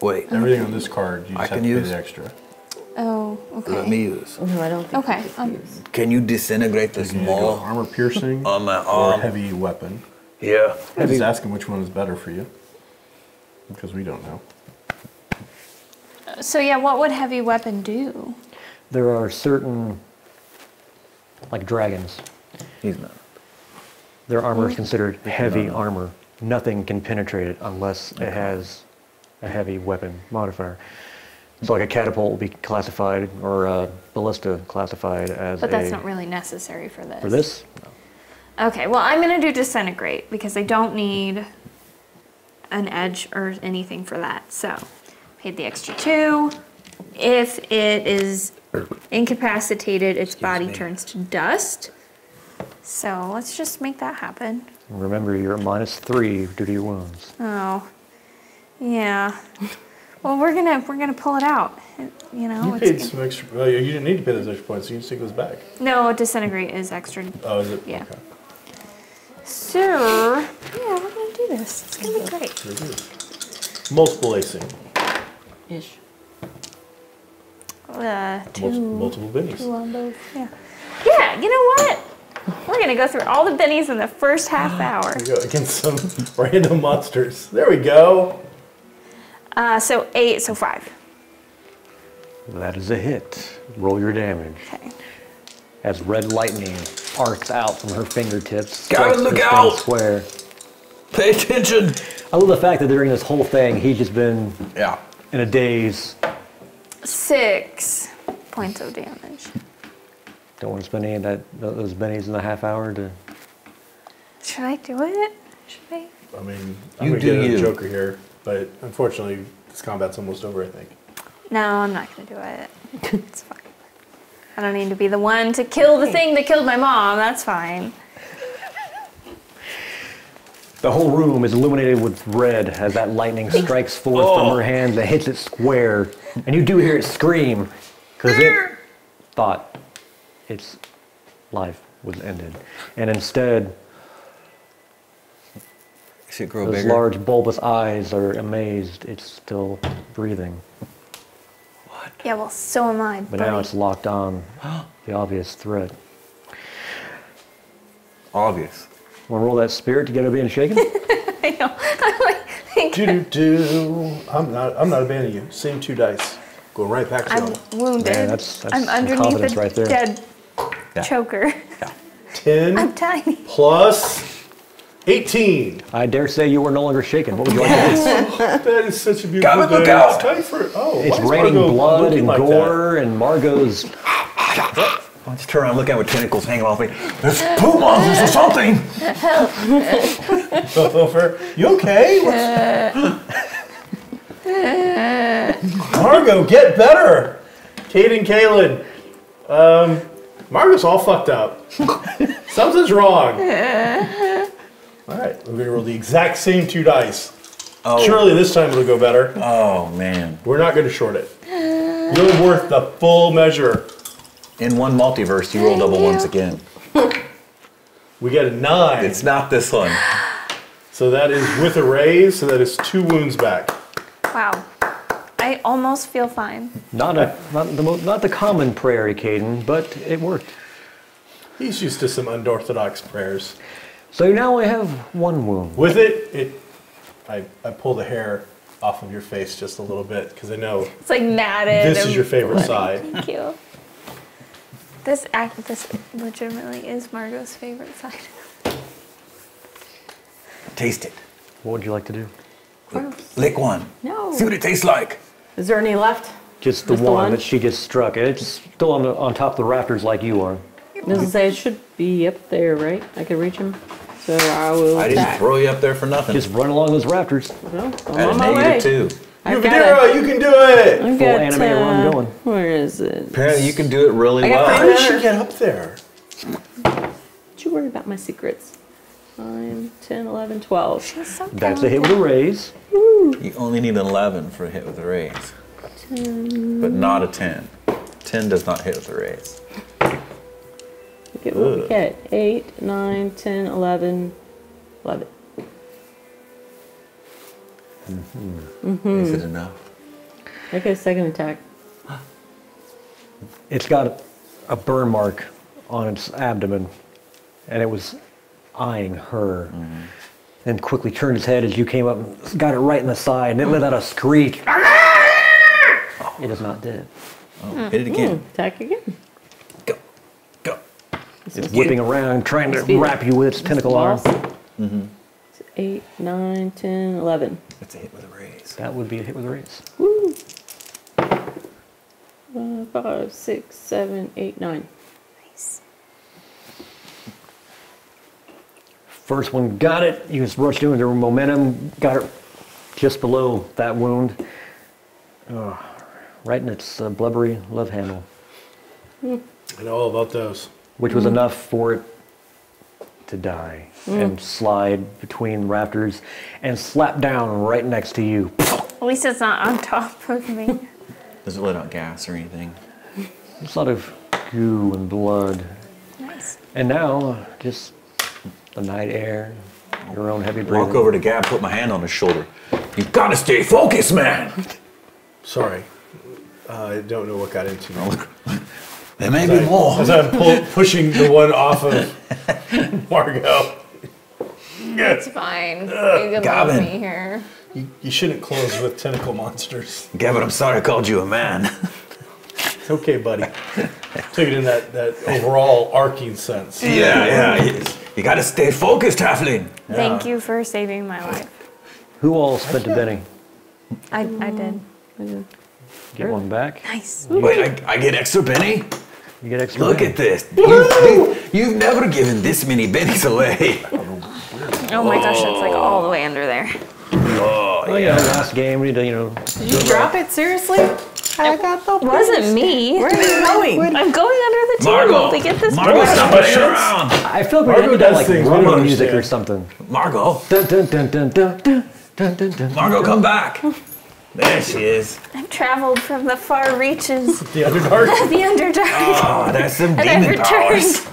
Wait, Everything on this card, you I just have can to pay use? the extra. Oh, okay. let me use. No, I don't think. Okay, I could um. Can you disintegrate You this can either go mall armor piercing on my or arm? heavy weapon. Yeah. I'm just asking which one is better for you. Because we don't know. So yeah, what would heavy weapon do? There are certain, like dragons, He's not. their armor is considered heavy armor. Nothing can penetrate it unless it has a heavy weapon modifier. So like a catapult will be classified, or a ballista classified as But that's a- not really necessary for this. For this? Okay, well, I'm gonna do disintegrate because I don't need an edge or anything for that. So, paid the extra two. If it is incapacitated, its body me. turns to dust. So let's just make that happen. Remember, you're at minus three due to your wounds. Oh, yeah. Well, we're gonna we're gonna pull it out. It- You know, You it's paid some extra. Well, you didn't need to pay those extra points. So you can just take those back. no disintegrate is extra. Oh, is it? Yeah. Okay. So yeah, we're gonna do this. It's gonna be great. There it is. Multiple acing. Ish. Uh, two. Multiple, multiple bennies. Two on both. Yeah. Yeah. You know what? We're gonna go through all the bennies in the first half hour. There we go against some random monsters. There we go. Uh, so eight. So five. That is a hit. Roll your damage. Okay. As red lightning arcs out from her fingertips. Gabbin, strikes look out! Square. Pay attention. I love the fact that during this whole thing, he's just been Yeah. in a daze. Six points of damage. Don't want to spend any of that those bennies in the half hour to. Should I do it? Should I? I mean, I'm You gonna do get a you. Joker here, but unfortunately, this combat's almost over. I think. No, I'm not gonna do it. It's fine. I don't need to be the one to kill the thing that killed my mom. That's fine. The whole room is illuminated with red as that lightning strikes forth from oh. her hands and hits it square. And you do hear it scream because it thought its life was ended. And instead, Should grow those bigger. large bulbous eyes are amazed it's still breathing. What? Yeah, well, so am I. But now it's locked on the obvious threat. Obvious. Want to roll that spirit to get it being shaken? I know. I'm like, thinking, Do do do. I'm not. I'm not abandoning you. Same two dice. Going right back to I'm them. wounded. Man, that's- that's I'm some underneath confidence a right there. dead Yeah. choker. Ten I'm tiny. plus eighteen. I dare say you were no longer shaken. What would you like to do? That is such a beautiful Gabbin, look day. out. It's time for. Oh, It's raining Margot blood and like that? gore, and Margot's Let's turn around, look at with tentacles hanging off me. There's poop monsters or something. Over. You okay? What's- Margot, get better. Cayden Cailean. Um, Margot's all fucked up. Something's wrong. All right, we're gonna roll the exact same two dice. Oh. Surely this time it'll go better. Oh man. We're not gonna short it. You're worth the full measure. In one multiverse, you roll double ones again. We get a nine. It's not this one. So that is with a raise, so that is two wounds back. Wow. I almost feel fine. not a not the mo- not the common prairie Cayden, but it worked. He's used to some unorthodox prayers. So now I have one wound. With it, it I, I pull the hair off of your face just a little bit because I know It's like matted. this and is your favorite bloody. side. Thank you. This act, this legitimately is Margot's favorite side. Taste it. What would you like to do? Lick one. No. See what it tastes like. Is there any left? Just the Just the one one? that she just struck. It's still on the, on top of the rafters like you are. Does it say it should be up there, right? I could reach him. So I will I didn't attack. throw you up there for nothing. Just run along those rafters. Well, I'm At a on my way. negative two. I've You can got do it! You can do it! I've Full got, anime run uh, going. Where is it? Apparently, you can do it really I got How well. did she get up there? Don't you worry about my secrets. 9, 10, 11, 12. She's so That's a hit with a raise. You only need an 11 for a hit with a raise, 10, but not a 10. 10 does not hit with a raise. Look at what we get. 8, 9, 10, 11, 11. Mm-hmm. Mm-hmm. Is it enough? Okay, second attack. It's got a burn mark on its abdomen, and it was eyeing her. And quickly turned its head as you came up and got it right in the side, and it let out a screech. It is not dead. Oh, hit it again. Attack again. Go. Go. It's whipping around, trying to Speed. wrap you with its tentacle arm. Lost. 8, 9, 10, 11. It's a hit with a raise. That would be a hit with a raise. Woo! Uh, 5, 6, 7, 8, 9. Nice. First one got it. You just rushed into their momentum, got it just below that wound, uh, right in its uh, blubbery love handle, I know all about those. Which was enough for it to die and slide between rafters and slap down right next to you. At least it's not on top of me. Does it let out gas or anything? There's a lot of goo and blood. nice. And now, uh, just the night air, your own heavy breathing. Walk over to Gab, put my hand on his shoulder. You've gotta stay focused, man. Sorry. Uh, I don't know what got into me. There may be more. As I'm pull, pushing the one off of Margot. It's fine. you can me here. You, you shouldn't close with tentacle monsters. Gabbin, I'm sorry I called you a man. It's okay, buddy. Took it in that, that overall arcing sense. yeah, yeah. You, you gotta stay focused, Halfling. Thank you for saving my life. Who all spent a Benny? I, I did. Get one back. Nice. Wait, I, I get extra Benny? You get extra. Look Benny. at this. You, you've never given this many bennies away. Oh my gosh, it's like all the way under there. Oh, Oh yeah, last game we need to, you know, Did you drop it? Seriously? I got the wasn't me. Where are you going? I'm going under the table Margot, to get this Margot, board. stop playing around. I feel like we Margot need that does like things rumble music or something. Margot, Dun, dun, dun, dun, dun, dun, dun, dun, dun. Margot, come back. There she is. I've traveled from the far reaches The Underdark? of the Underdark. Oh, that's some and I've demon powers.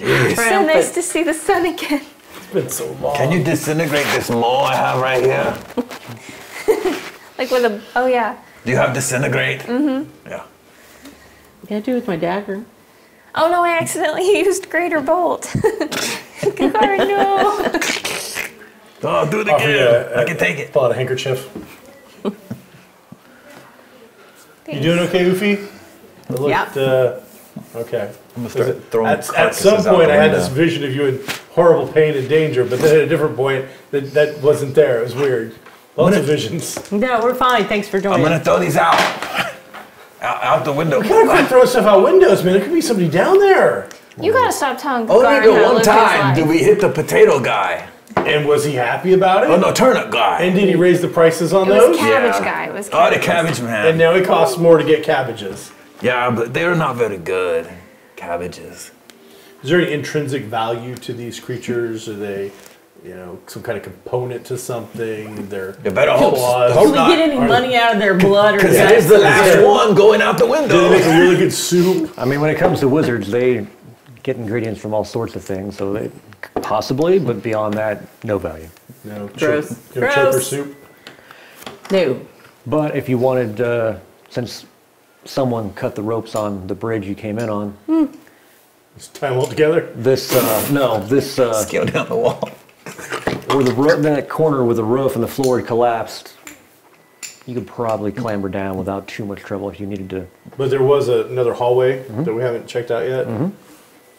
returned So nice to see the sun again. It's been so long. Can you disintegrate this mole I have right here? Like with a, oh yeah. Do you have disintegrate? Mm-hmm. Yeah. Can I do with my dagger. Oh no, I accidentally used greater bolt. Sorry, no. Oh, do it Offer you again. a- I can take it. Pull out a handkerchief. You doing okay, Oofy? I looked, Yep. uh, okay. I'm gonna start throwing At, at some point, I had this vision of you in horrible pain and danger, but then at a different point, that, that wasn't there. It was weird. Lots of visions. No, we're fine. Thanks for joining. I'm gonna throw these out. out, out the window. You gotta throw stuff out windows, man. There could be somebody down there. You gotta stop telling Only Gar the one time did we hit the potato guy. And was he happy about it? Oh no, turnip guy. And did he raise the prices on It was those? cabbage guy. It was Oh, the cabbage. cabbage man. And now it costs more to get cabbages. yeah, but they're not very good. Cabbages. Is there any intrinsic value to these creatures? Are they, you know, some kind of component to something? They're You better hope, claws. hope Do we get any money out of their blood or Because guts? there's the last Yeah. one going out the window. Do they window. make a really good soup? I mean, when it comes to wizards, they get ingredients from all sorts of things, so they possibly, but beyond that, no value. No. Gross. Choke, you know, Gross. soup. No. But if you wanted, uh, since someone cut the ropes on the bridge you came in on, Let's tie them all together. this, uh, no, this, uh, Scale down the wall. where the ro- that corner with the roof and the floor had collapsed, you could probably clamber down without too much trouble if you needed to. But there was a, another hallway that we haven't checked out yet.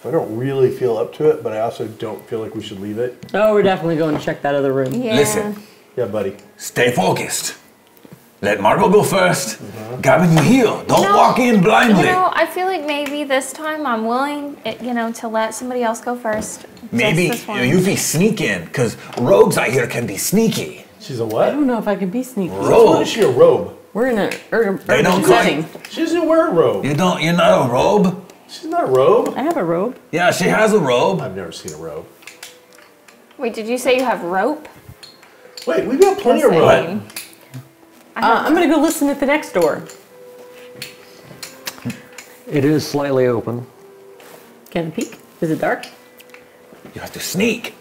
I don't really feel up to it, but I also don't feel like we should leave it. Oh, we're definitely going to check that other room. Yeah. Listen, Yeah, buddy. stay focused. Let Margot go 1st Mm-hmm. Gabbin, you heal. Don't No, walk in blindly. You know, I feel like maybe this time I'm willing, you know, to let somebody else go first. Maybe this you one. know, you be sneaking, because rogues out here can be sneaky. She's a what? I don't know if I can be sneaky. What Rogue. is she a robe? We're in a urban, They don't call setting. She doesn't wear a robe. You don't, you're not a robe? She's not a robe. I have a robe. Yeah, she has a robe. I've never seen a robe. Wait, did you say you have rope? Wait, we've got plenty of rope. saying. I Uh, have- I'm going to go listen at the next door. It is slightly open. Can I peek? Is it dark? You have to sneak.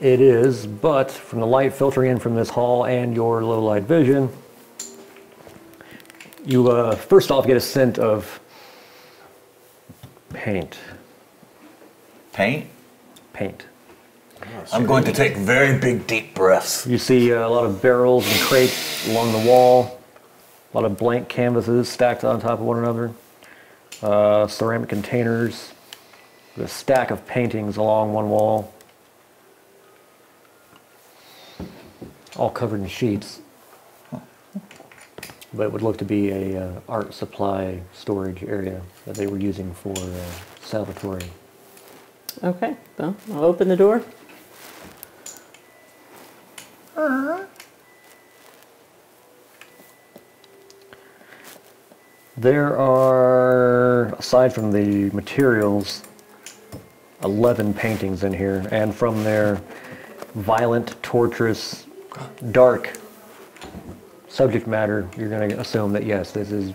It is, but from the light filtering in from this hall and your low light vision, you uh, first off get a scent of paint. Paint. Paint. I'm going to take very big, deep breaths. You see uh, a lot of barrels and crates along the wall, a lot of blank canvases stacked on top of one another, uh, ceramic containers, a stack of paintings along one wall, all covered in sheets. But it would look to be a uh, art supply storage area that they were using for uh, Salvatore. Okay. Well, I'll open the door. There are, aside from the materials, 11 paintings in here, and from their violent, torturous, dark subject matter, you're going to assume that yes, this is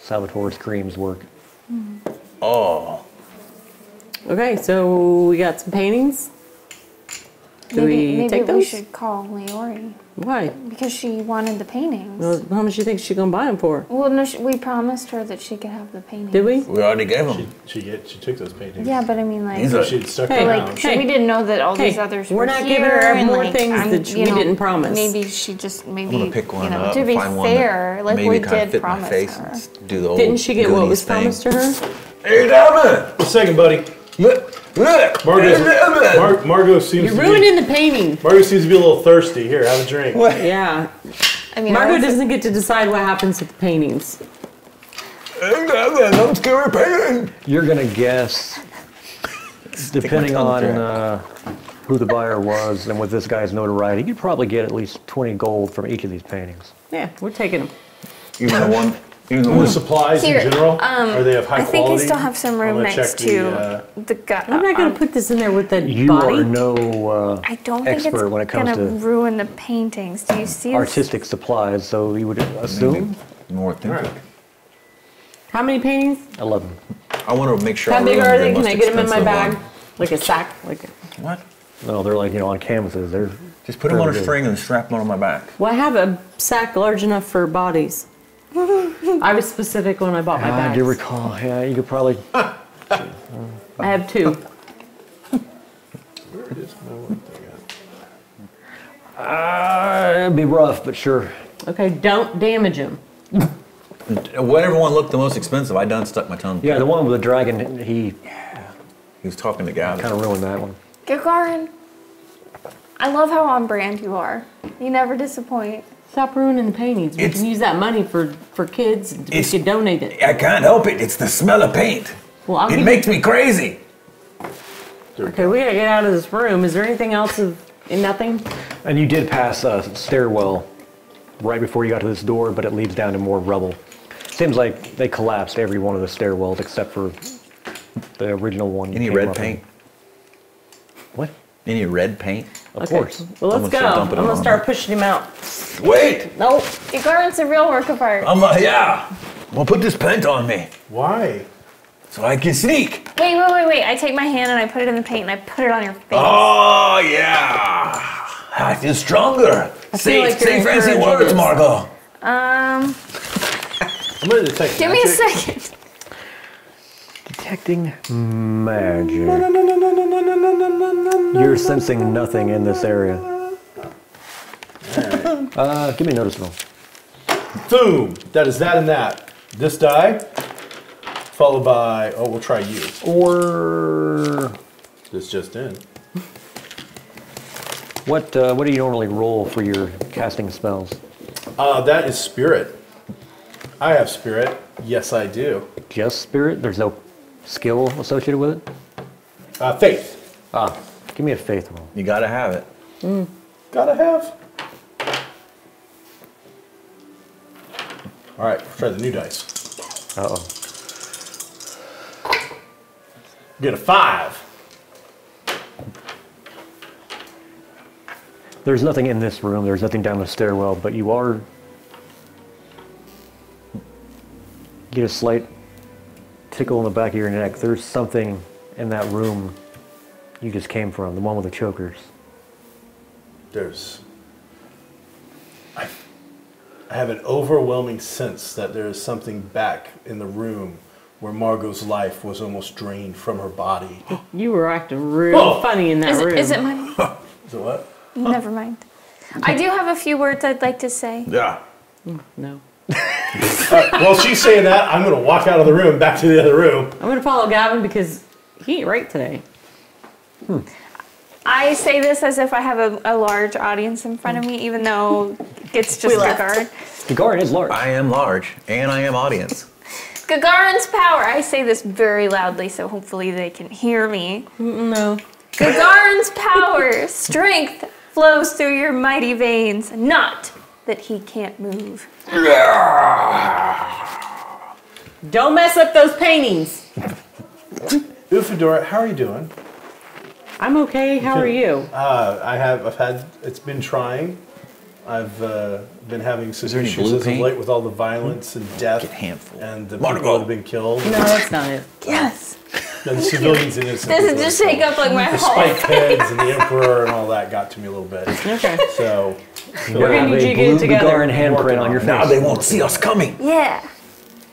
Salvatore Scream's work. Oh. Okay, so we got some paintings. Do maybe we maybe take we those? should call Leori Why? because she wanted the paintings. Well, how much do you think she's gonna buy them for? Well, no, sh- we promised her that she could have the paintings. Did we? We already gave She, she get she took those paintings. Yeah, but I mean, like, These So are- she'd stuck Hey, around. like Hey. we didn't know that all these Hey, others we're were not here, giving her and, more like, things I'm- that you we didn't promise. Maybe she just maybe I'm gonna pick one you know up. to be find one fair, that like maybe we did fit my promise face her. and do the old Didn't she get what was thing. promised to her? Hey, Devin! A second, buddy. Look! Look! Margot, Hey, Devin! Mar- Margot seems You're to ruining be, the painting. Margot seems to be a little thirsty. Here, have a drink. What? Yeah. I mean, I Margot was- doesn't get to decide what happens with the paintings. Hey, Devin, I'm scary painting! You're going to guess, depending on uh, who the buyer was and with this guy's notoriety, you'd probably get at least 20 gold from each of these paintings. Yeah, we're taking them. Even the one. Even the The one. supplies Here, in general, um, are they of high I think quality? I still have some room next to the, uh, the gut. I'm not gonna put this in there with the You body. are no uh, I don't think expert it's when it comes gonna to ruin the paintings. Do you see? this? artistic supplies, so you would assume More authentic. Alright. How many paintings? 11. I want to make sure. How I big are they? Can I get them in my bag? one. Like a sack? Like a... What? No, they're like, you know, on canvases. They're Just put them on a string and strap them on my back. Well, I have a sack large enough for bodies. I was specific when I bought my I bags. do recall. Yeah, you could probably. I have two. Where is my one thing at? Uh, it'd be rough, but sure. Okay, don't damage them. Whatever one looked the most expensive, I done stuck my tongue. Yeah, the one with the dragon, he Yeah. He was talking to Gabbin. kind of ruined that one. Gagarin, I love how on brand you are. You never disappoint. Stop ruining the paintings. We It's- can use that money for, for kids. We should donate it. I can't help it. It's the smell of paint. Well, I'll It give makes me crazy. Okay, we gotta get out of this room. Is there anything else of nothing? And you did pass a stairwell right before you got to this door, but it leads down to more rubble. Seems like they collapsed every one of the stairwells except for the original one. you Any red up in. paint? What? Any red paint? Of Okay. course. Well, let's Someone go. should I'm gonna on start pushing him out. Wait! Nope. Gagarin's a real work of art. I'm uh, yeah. Well, put this paint on me Why? so I can sneak. Wait, wait, wait, wait. I take my hand and I put it in the paint and I put it on your face. Oh yeah. I feel stronger. say like say fancy words, this. Margot. Um, I'm gonna detect give me a second. Detecting magic. You're sensing nothing in this area. Uh, give me a notice roll. Boom! That is that and that. This die, followed by, oh, we'll try you. Or This just in. what? Uh, what do you normally roll for your casting spells? Uh, that is spirit. I have spirit. Yes, I do. Just spirit. There's no skill associated with it. Uh, faith. Ah, give me a faith roll. You gotta have it. Gotta have. All right, try the new dice. Uh oh. Get a five. There's nothing in this room. There's nothing down the stairwell, but you are. Get a slight tickle in the back of your neck. There's something in that room you just came from, the one with the chokers. There's. I, I have an overwhelming sense that there is something back in the room where Margot's life was almost drained from her body. You were acting real Oh. funny in that Is room. Is it mine? Is it what? Never mind. I do have a few words I'd like to say. Yeah. Mm, no. All right, while she's saying that, I'm going to walk out of the room, back to the other room. I'm gonna follow Gabbin because he ain't right today. Hmm. I say this as if I have a, a large audience in front of me, even though it's just We left. Gagarin. Gagarin is large. I am large and I am audience. Gagarin's power. I say this very loudly, so hopefully they can hear me. No. Gagarin's power, strength flows through your mighty veins, not that he can't move. Don't mess up those paintings. Ufadora, how are you doing? I'm okay. How are you? Uh, I have. I've had. It's been trying. I've uh, been having some there any issues as of paint? late with all the violence and death, Get handful. and the Margot. people that have been killed, No, that's not it. Yes. and the civilians and innocent. Doesn't people just that shake up like my the whole spiked heads and the emperor and all that got to me a little bit. Okay. So, You We're gonna need you to get it blue together. Gagarin handprint on your face. Now they won't see us coming. Yeah.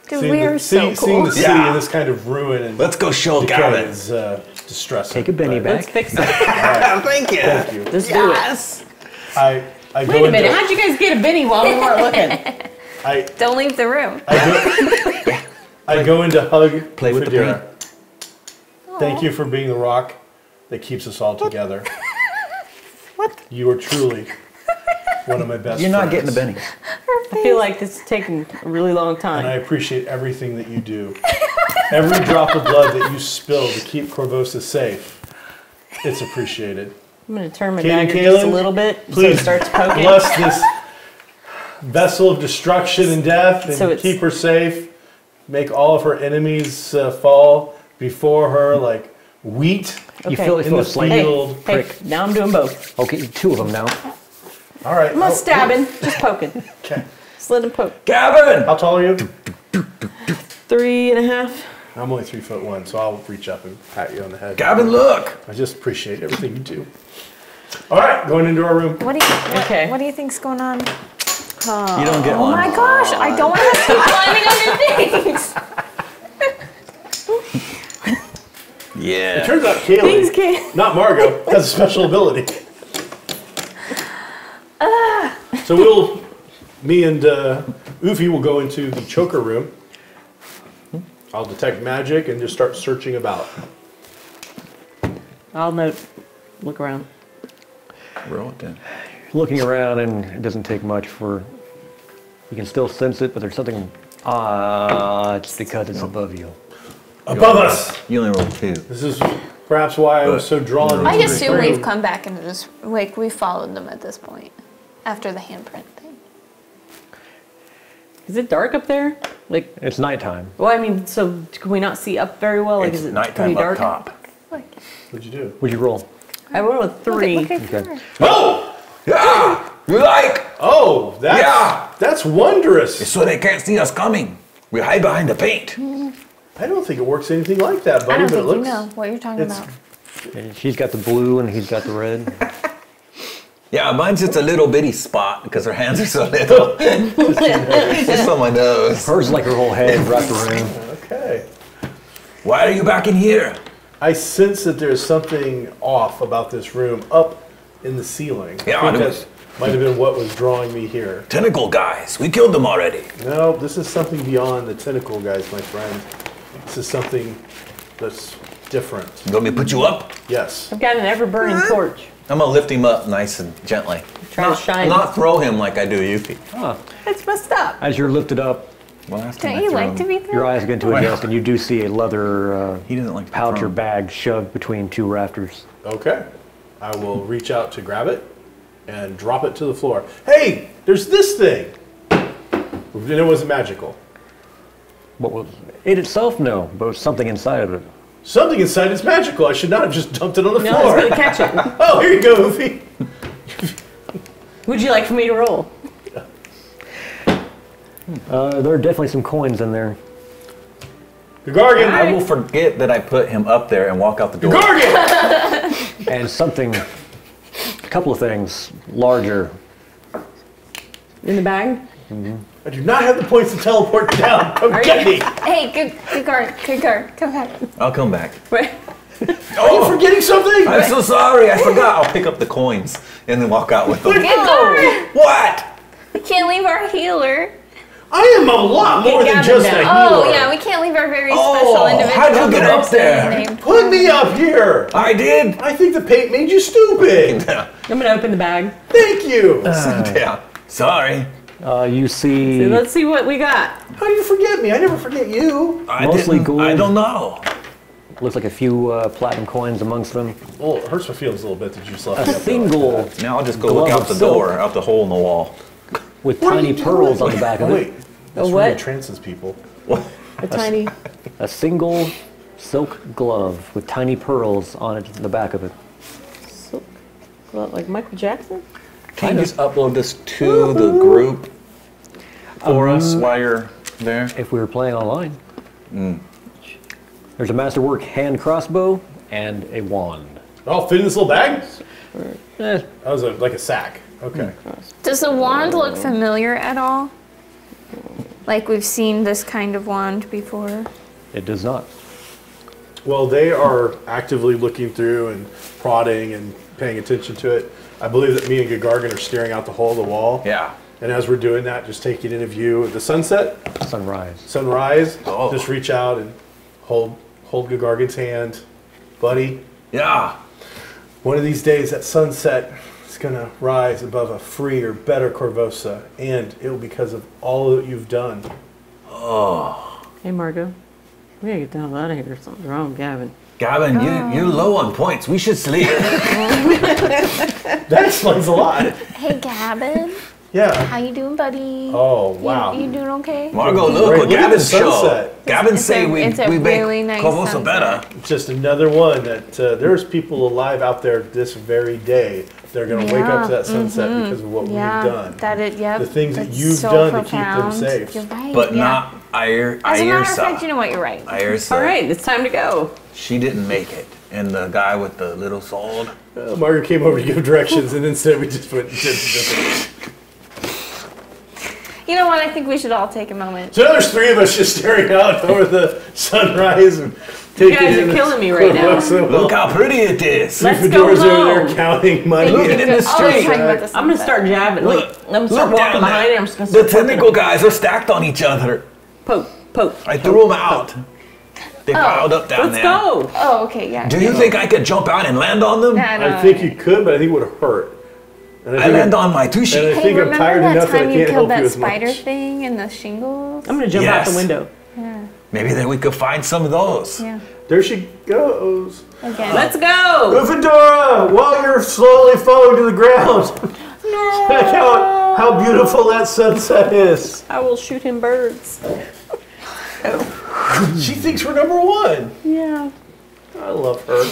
Dude, seeing we the, are so seeing, seeing cool. the city Yeah. in this kind of ruin and Let's go show decay Gabbin. is uh, distressing. Take a Benny but- Let's fix it. Thank you. Thank you. Let's do it. I I Wait go a minute. How'd you guys get a Benny while we weren't looking? I Don't leave the room. I go, I go in to hug Play with the Fadira. Thank you for being the rock that keeps us all together. what? You are truly one of my best You're not getting the friends. Benny. I feel like this is taking a really long time. And I appreciate everything that you do. Every drop of blood that you spill to keep Korvosa safe, it's appreciated. I'm gonna turn my Katie dagger just a little bit so it starts poking. Bless this vessel of destruction and death and So keep her safe. Make all of her enemies uh, fall before her like wheat You feel, you in feel the a slight Hey, field. hey, prick. now I'm doing both. Okay, two of them now. All right. I'm not oh, stabbing, oh. just poking. Okay. Just let him poke. Gabbin! How tall are you? Three and a half. I'm only three foot one, so I'll reach up and pat you on the head. Gabbin, look. I just appreciate everything you do. All right, going into our room. What do you what, Okay. what do you think's going on? You don't get Oh one. my gosh, I don't want to have to climbing under things. Yeah. It turns out Kaylee, can't. not Margot, has a special ability. So we'll, me and uh, Oofy will go into the choker room. I'll detect magic and just start searching about. I'll note. Look around. Roll it then. Looking around, and it doesn't take much for. You can still sense it, but there's something. Ah, it's because it's above you. Above us! You only rolled two. This is perhaps why I was so drawn I into this assume we've room. come back and just like we followed them at this point after the handprint thing. Is it dark up there? Like, It's nighttime. well, I mean, so can we not see up very well? Like, It's is it nighttime pretty up top. Look, What'd you do? What'd you roll? I rolled a look three. at, look at Okay. Oh! Yeah. You like? Oh, that's, Yeah. that's wondrous. So they can't see us coming. We hide behind the paint. I don't think it works anything like that, buddy, I don't but it think you looks. know what you're talking it's- about. And she's got the blue, and he's got the red. Yeah, mine's just a little bitty spot because her hands are so little. just on my nose. Hers is like her whole head wrapped around. Okay. Why are you back in here? I sense that there's something off about this room up in the ceiling. Yeah, I think it that might have been what was drawing me here. Tentacle guys. We killed them already. No, this is something beyond the tentacle, guys, my friend. This is something that's different. You want me to put you up? Yes. I've got an ever burning torch. I'm gonna lift him up nice and gently. Try to not, shine. Not throw him like I do Yuffie. Ah, It's messed up. as you're lifted up, last Don't you threw like him- to be your thrown? eyes begin to adjust, and you do see a leather uh, He doesn't like pouch or bag shoved between two rafters. Okay. I will reach out to grab it and drop it to the floor. Hey, there's this thing. And it wasn't magical. What was it itself? No, but it was something inside of it. Something inside is magical. I should not have just dumped it on the No, floor. it's gonna catch it. Oh, here you go, Oofy. Would you like for me to roll? Uh, there are definitely some coins in there. Gargan. I will forget that I put him up there and walk out the door. Gargan! and something, a couple of things larger. In the bag? I do not have the points to teleport down. Come get me. Hey, good, good guard, good guard, come back. I'll come back. Right. Are you forgetting something? I'm so sorry. I forgot. I'll pick up the coins and then walk out with them. Good guard. What? We can't leave our healer. I am a lot more than Gabbin just a healer. Oh yeah, we can't leave our very Oh, special individual. how'd you get up there? Put me up here. I did. I think the paint made you stupid. I'm gonna open the bag. Thank you. yeah. Sorry. Uh, you see, So let's see what we got. How do you forget me? I never forget you. I Mostly gold. I don't know. looks like a few uh, platinum coins amongst them. Well, it hurts my feelings a little bit that you just left A me up like single. Now I'll just go look out the door, out the hole in the wall. with What tiny pearls on the back of Oh, it. wait. That's A really what? trances people. A tiny. A single silk glove with tiny pearls on it, the back of it. silk glove, like Michael Jackson? Can you just upload this to the group for us while you're there? If we were playing online. There's a masterwork hand crossbow and a wand. Oh, fit in this little bag? Eh, That was a, like a sack. Okay. Does the wand look familiar at all? Like we've seen this kind of wand before. it does not. Well, they are actively looking through and prodding and paying attention to it. I believe that me and Gagargan are staring out the hole of the wall. Yeah. And as we're doing that, just taking in a view of the sunset, Sunrise. sunrise, Oh. just reach out and hold hold Gagargan's hand. Buddy, Yeah. one of these days that sunset is going to rise above a freer, better Korvosa, and it will be because of all that you've done. Oh. Hey, Margot. We gotta get the hell out of here. Something's wrong with Gabbin. Gabbin, you, you're low on points. We should sleep. That explains a lot. Hey Gabbin, Yeah. how you doing, buddy? Oh, wow. You, doing okay? Margot, look Great. what Look at Gabbin's show. Gabbin It's say a- we, it's a we make really nice Korvosa sunset. better. Just another one that uh, there's people alive out there this very day. They're going to wake up to that sunset because of what yeah, we've done. that it. Yep. The things that you've so done to keep them profound. safe. You're right. But yeah. not Ire, As a matter of fact, you know what? You're right. Irsa. All right, it's time to go. She didn't make it. And the guy with the little sword. Uh, Margaret came over to give directions, and instead we just went. and did this. You know what? I think we should all take a moment. So there's three of us just staring out over the sunrise and taking You guys are killing me right now. So Look how pretty it is. Let's Three go Fedora's over there counting money. Look at in the Oh, street. the I'm gonna start jabbing. Look, Look, I'm gonna start look walking down behind there. him. I'm just gonna The start poking tentacle guys are stacked on each other. Poke, poke. I threw them out. They oh. piled up down Let's there. go. Oh, okay, yeah. Do you think I could jump out and land on them? Nah, no, I think you could, but I think it would hurt. And I think land I'm- on my And tushy. I Hey, think I'm remember tired that enough that I time you killed help you that spider much. thing in the shingles? I'm gonna jump out the window. Yeah, Maybe then we could find some of those. yeah. There she goes. Again. Let's go. Fedora, while you're slowly falling to the ground, check out how beautiful that sunset is. I will shoot him birds. She thinks we're number one. Yeah. I love her.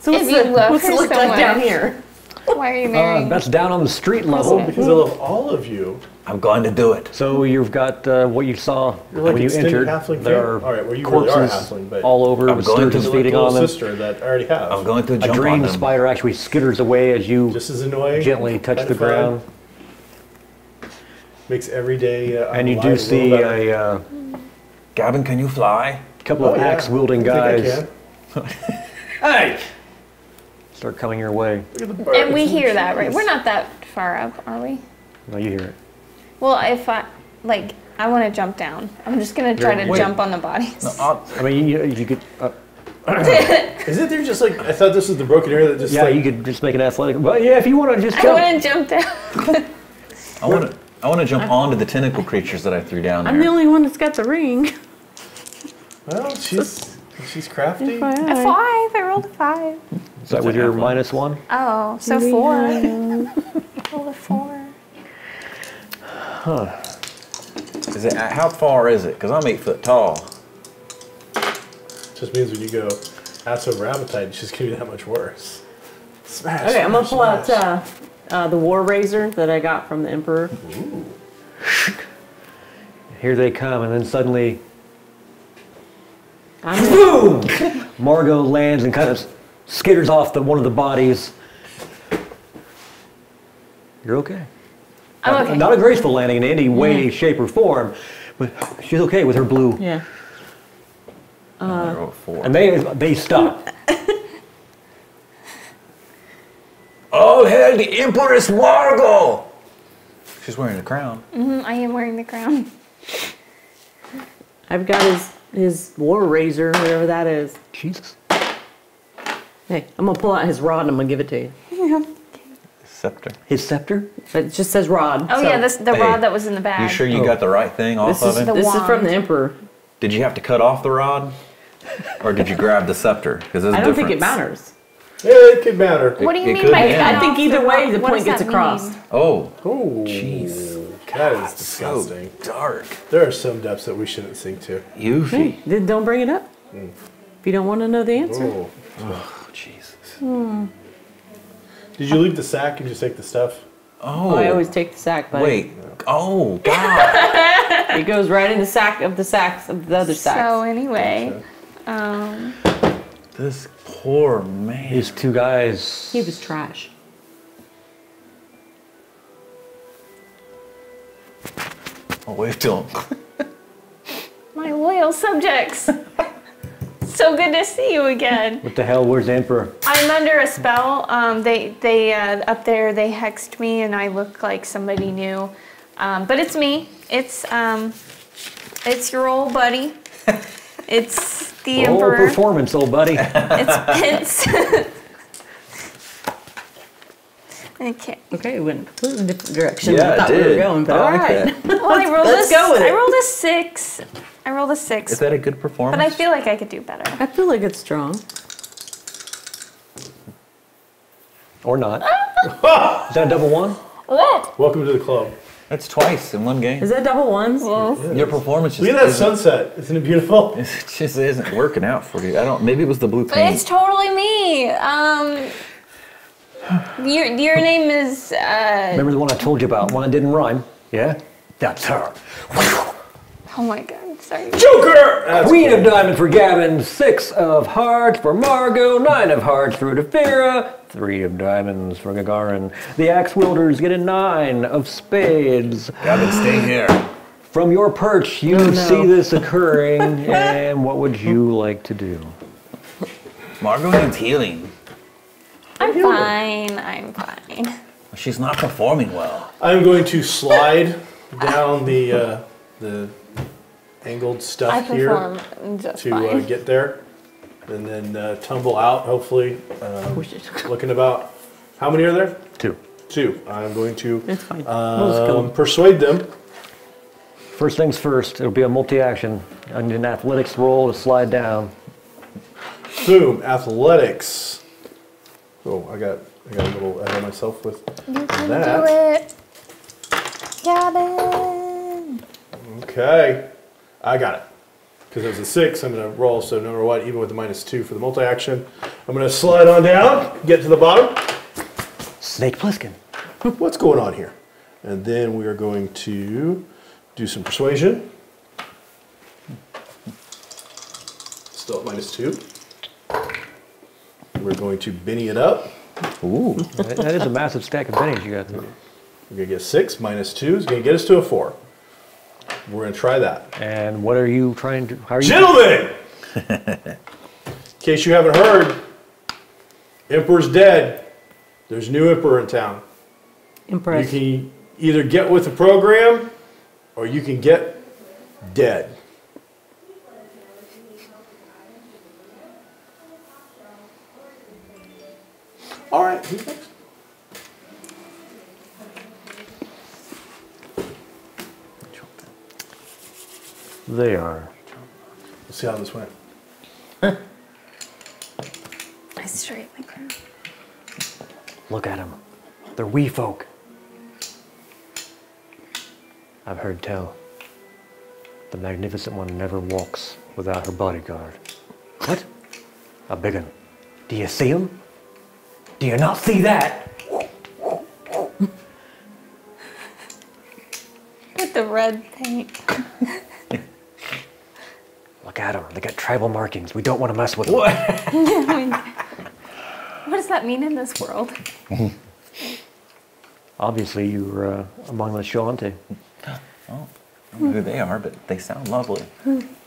So what's, If you the, love what's it her look so like much. down here? Why are you Uh, that's down on the street level. Because I love all of you. I'm going to do it. So you've got uh, what you saw You're like when you entered. halfling There are All right, well, you really corpses are halfling, but all over I'm going to sturgeons Like feeding on them. sister that I already have. I'm going to A jump on dream spider actually skitters away as you Just as annoying. gently touch kinda the fun. ground, Makes every day. Uh, and you do see little a uh, Gabbin, can you fly? A couple Oh, of yeah. axe-wielding I think guys I can. Hey! Start coming your way. Look at the birds and we hear that, right? We're not that far up, are we? No, you hear it. Well, if I, like, I want to jump down. I'm just going to try to Wait. jump on the bodies. No, I'll- I mean, you, you could. Uh, Is it there just like I thought this was the broken area that just yeah, like you could just make an athletic. But yeah, if you want to just I jump. want to jump down. I want to. I want to jump onto the tentacle creatures that I threw down there. I'm the only one that's got the ring. well she's she's crafty. A five. I rolled a five. Is that with your minus one? Oh, so four. rolled a four. Huh. Is it? How far is it? Because I'm eight foot tall. Just means when you go ass over appetite, it's just gonna be that much worse. Smash. Okay, I'm gonna smash, pull out uh, uh, the war razor that I got from the emperor. Ooh. Here they come, and then suddenly I'm Margot lands and kind of skitters off the one of the bodies. You're okay. I'm okay. Not a graceful landing in any way, shape, or form, but she's okay with her blue. yeah. I rolled a four. And they they stop. Oh hell, the Empress Margot! She's wearing a crown. Mm -hmm, I am wearing the crown. I've got his his war razor, whatever that is. Jesus. Hey, I'm gonna pull out his rod and I'm gonna give it to you. His scepter. His scepter? But it just says rod. Oh so yeah, this the Hey, rod that was in the bag. You sure you got the right thing off This of is it? The this is from the emperor. Did you have to cut off the rod, or did you grab the scepter? Because there's a I don't think it matters. Yeah, it could matter. What do you It mean could by be. I think either way the What point gets across. mean? Oh, Oh, jeez. that is So disgusting. dark. There are some depths that we shouldn't sink to. Yuffie. Hey, then don't bring it up. Mm. If you don't want to know the answer. Oh. Oh, Jesus. Did you leave the sack and just take the stuff? Oh, I always take the sack, but wait. Oh, God. it goes right in the sack of the sacks of the other sacks. So anyway, um, this poor man. These two guys. He was trash. I'll wave to him. my loyal subjects. so good to see you again. What the hell? Where's the Emperor? I'm under a spell. Um, they they uh, up there they hexed me and I look like somebody new, um, but it's me. It's um, it's your old buddy. It's the Roll emperor. performance, old buddy. It's Vince. okay. Okay, it went a completely different direction Yeah, than I it thought we were did. going, but I all like right. Well, I rolled let's a, go with it. I rolled a six. I rolled a six, Is that a good performance? but I feel like I could do better. I feel like it's strong. or not. Is that a double one? What? Welcome to the club. That's twice in one game. Is that double ones? Your performance just Look at that isn't- sunset. Isn't it beautiful? It just isn't working out for you. I don't. Maybe it was the blue But paint. it's totally me. Um, your your name is uh, Remember the one I told you about? One that didn't rhyme? Yeah? That's her. Oh my god, sorry. Joker! That's Queen of cool. diamonds for Gabbin, six of hearts for Margot, nine of hearts for Defira, three of diamonds for Gagarin. The axe wielders get a nine of spades. Gabbin, stay here. From your perch, you Oh, no. see this occurring, and what would you like to do? Margot needs healing. I'm fine. I'm fine. She's not performing well. I'm going to slide down the uh, the angled I stuff here just to uh, get there, and then uh, tumble out. Hopefully, um, looking about. How many are there? Two. Two. I'm going to It's fine. we'll just kill um, persuade them. First things first, it'll be a multi-action. I need an athletics roll to slide down. Boom. Athletics. Oh, I got I got a little ahead of myself with You can that. do it. Gabbin. Okay, I got it. Because it was a six, I'm gonna roll, so no matter what, even with the minus two for the multi-action, I'm gonna slide on down, get to the bottom. Snake Plissken. What's going on here? And then we are going to do some persuasion. Still at minus two. We're going to Benny it up. Ooh. That is a massive stack of bennies you got there. We're gonna get six, minus two is gonna get us to a four. We're gonna try that. And what are you trying to? How are you? Gentlemen! In case you haven't heard, Emperor's dead. There's a new Emperor in town. You Impressed. can either get with the program or you can get dead. All right, They are. Let's see how this went. I straight my crown. Look at them. They're wee folk. I've heard tell. The magnificent one never walks without her bodyguard. What? A big one. Do you see him? Do you not see that? With the red paint. Look at them. They got tribal markings. We don't want to mess with them. What does that mean in this world? Obviously, you're uh, among the Shoanti. I don't know who they are, but they sound lovely.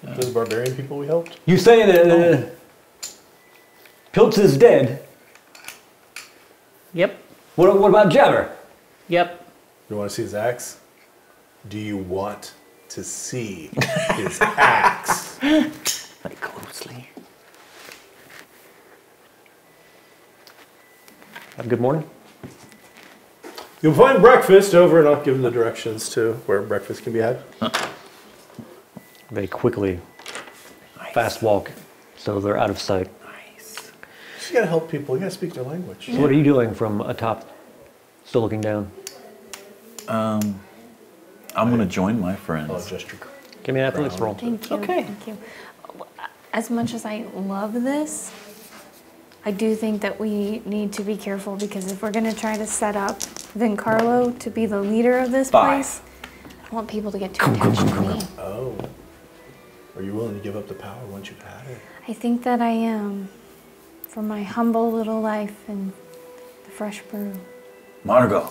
Those barbarian people we helped? You say that uh, Piltz is dead. Yep. What, what about Jabber? Yep. You want to see his axe? Do you want to see his axe? Like closely. Have a good morning. You'll find breakfast over, and I'll give them the directions to where breakfast can be had. They quickly Nice. fast walk, so they're out of sight. Nice. You gotta help people. You gotta speak their language. So what are you doing from atop, still looking down? Um, I'm gonna join my Oh, friends. gesture. Give me an athletics roll. Thank you. Okay. Thank you. As much as I love this, I do think that we need to be careful because if we're going to try to set up Vencarlo to be the leader of this Five. place, I want people to get too attached to me. Oh. Are you willing to give up the power once you've had it? I think that I am for my humble little life and the fresh brew. Margot,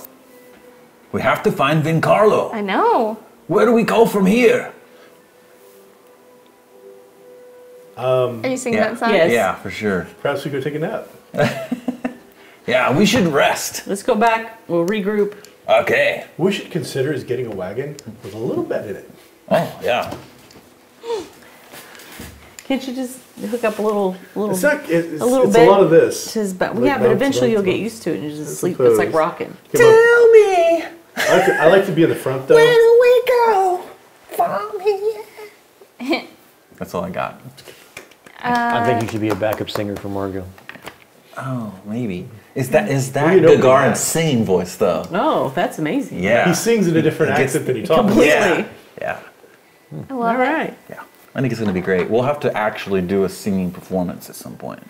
we have to find Vencarlo. I know. Where do we go from here? Um, Are you singing Yeah. that song? Yes. Yeah, for sure. Perhaps we go take a nap. Yeah, we should rest. Let's go back. We'll regroup. Okay. What we should consider is getting a wagon with a little bed in it. Oh, yeah. Can't you just hook up a little little It's not. It's, a little it's bed a lot of this. to his back? Like yeah, but eventually you'll get used to it and you just sleep. It's like rocking. Tell me, I like, to, I like to be in the front though. Where do we go from here? That's all I got. I think uh, you should be a backup singer for Margot. Oh, maybe. Is that is that Well, you know Gagarin's singing voice though? Oh, that's amazing. Yeah. He sings in a different gets- accent than he talks. Completely. Yeah. Yeah. I All love it. right. Yeah. I think it's gonna be great. We'll have to actually do a singing performance at some point.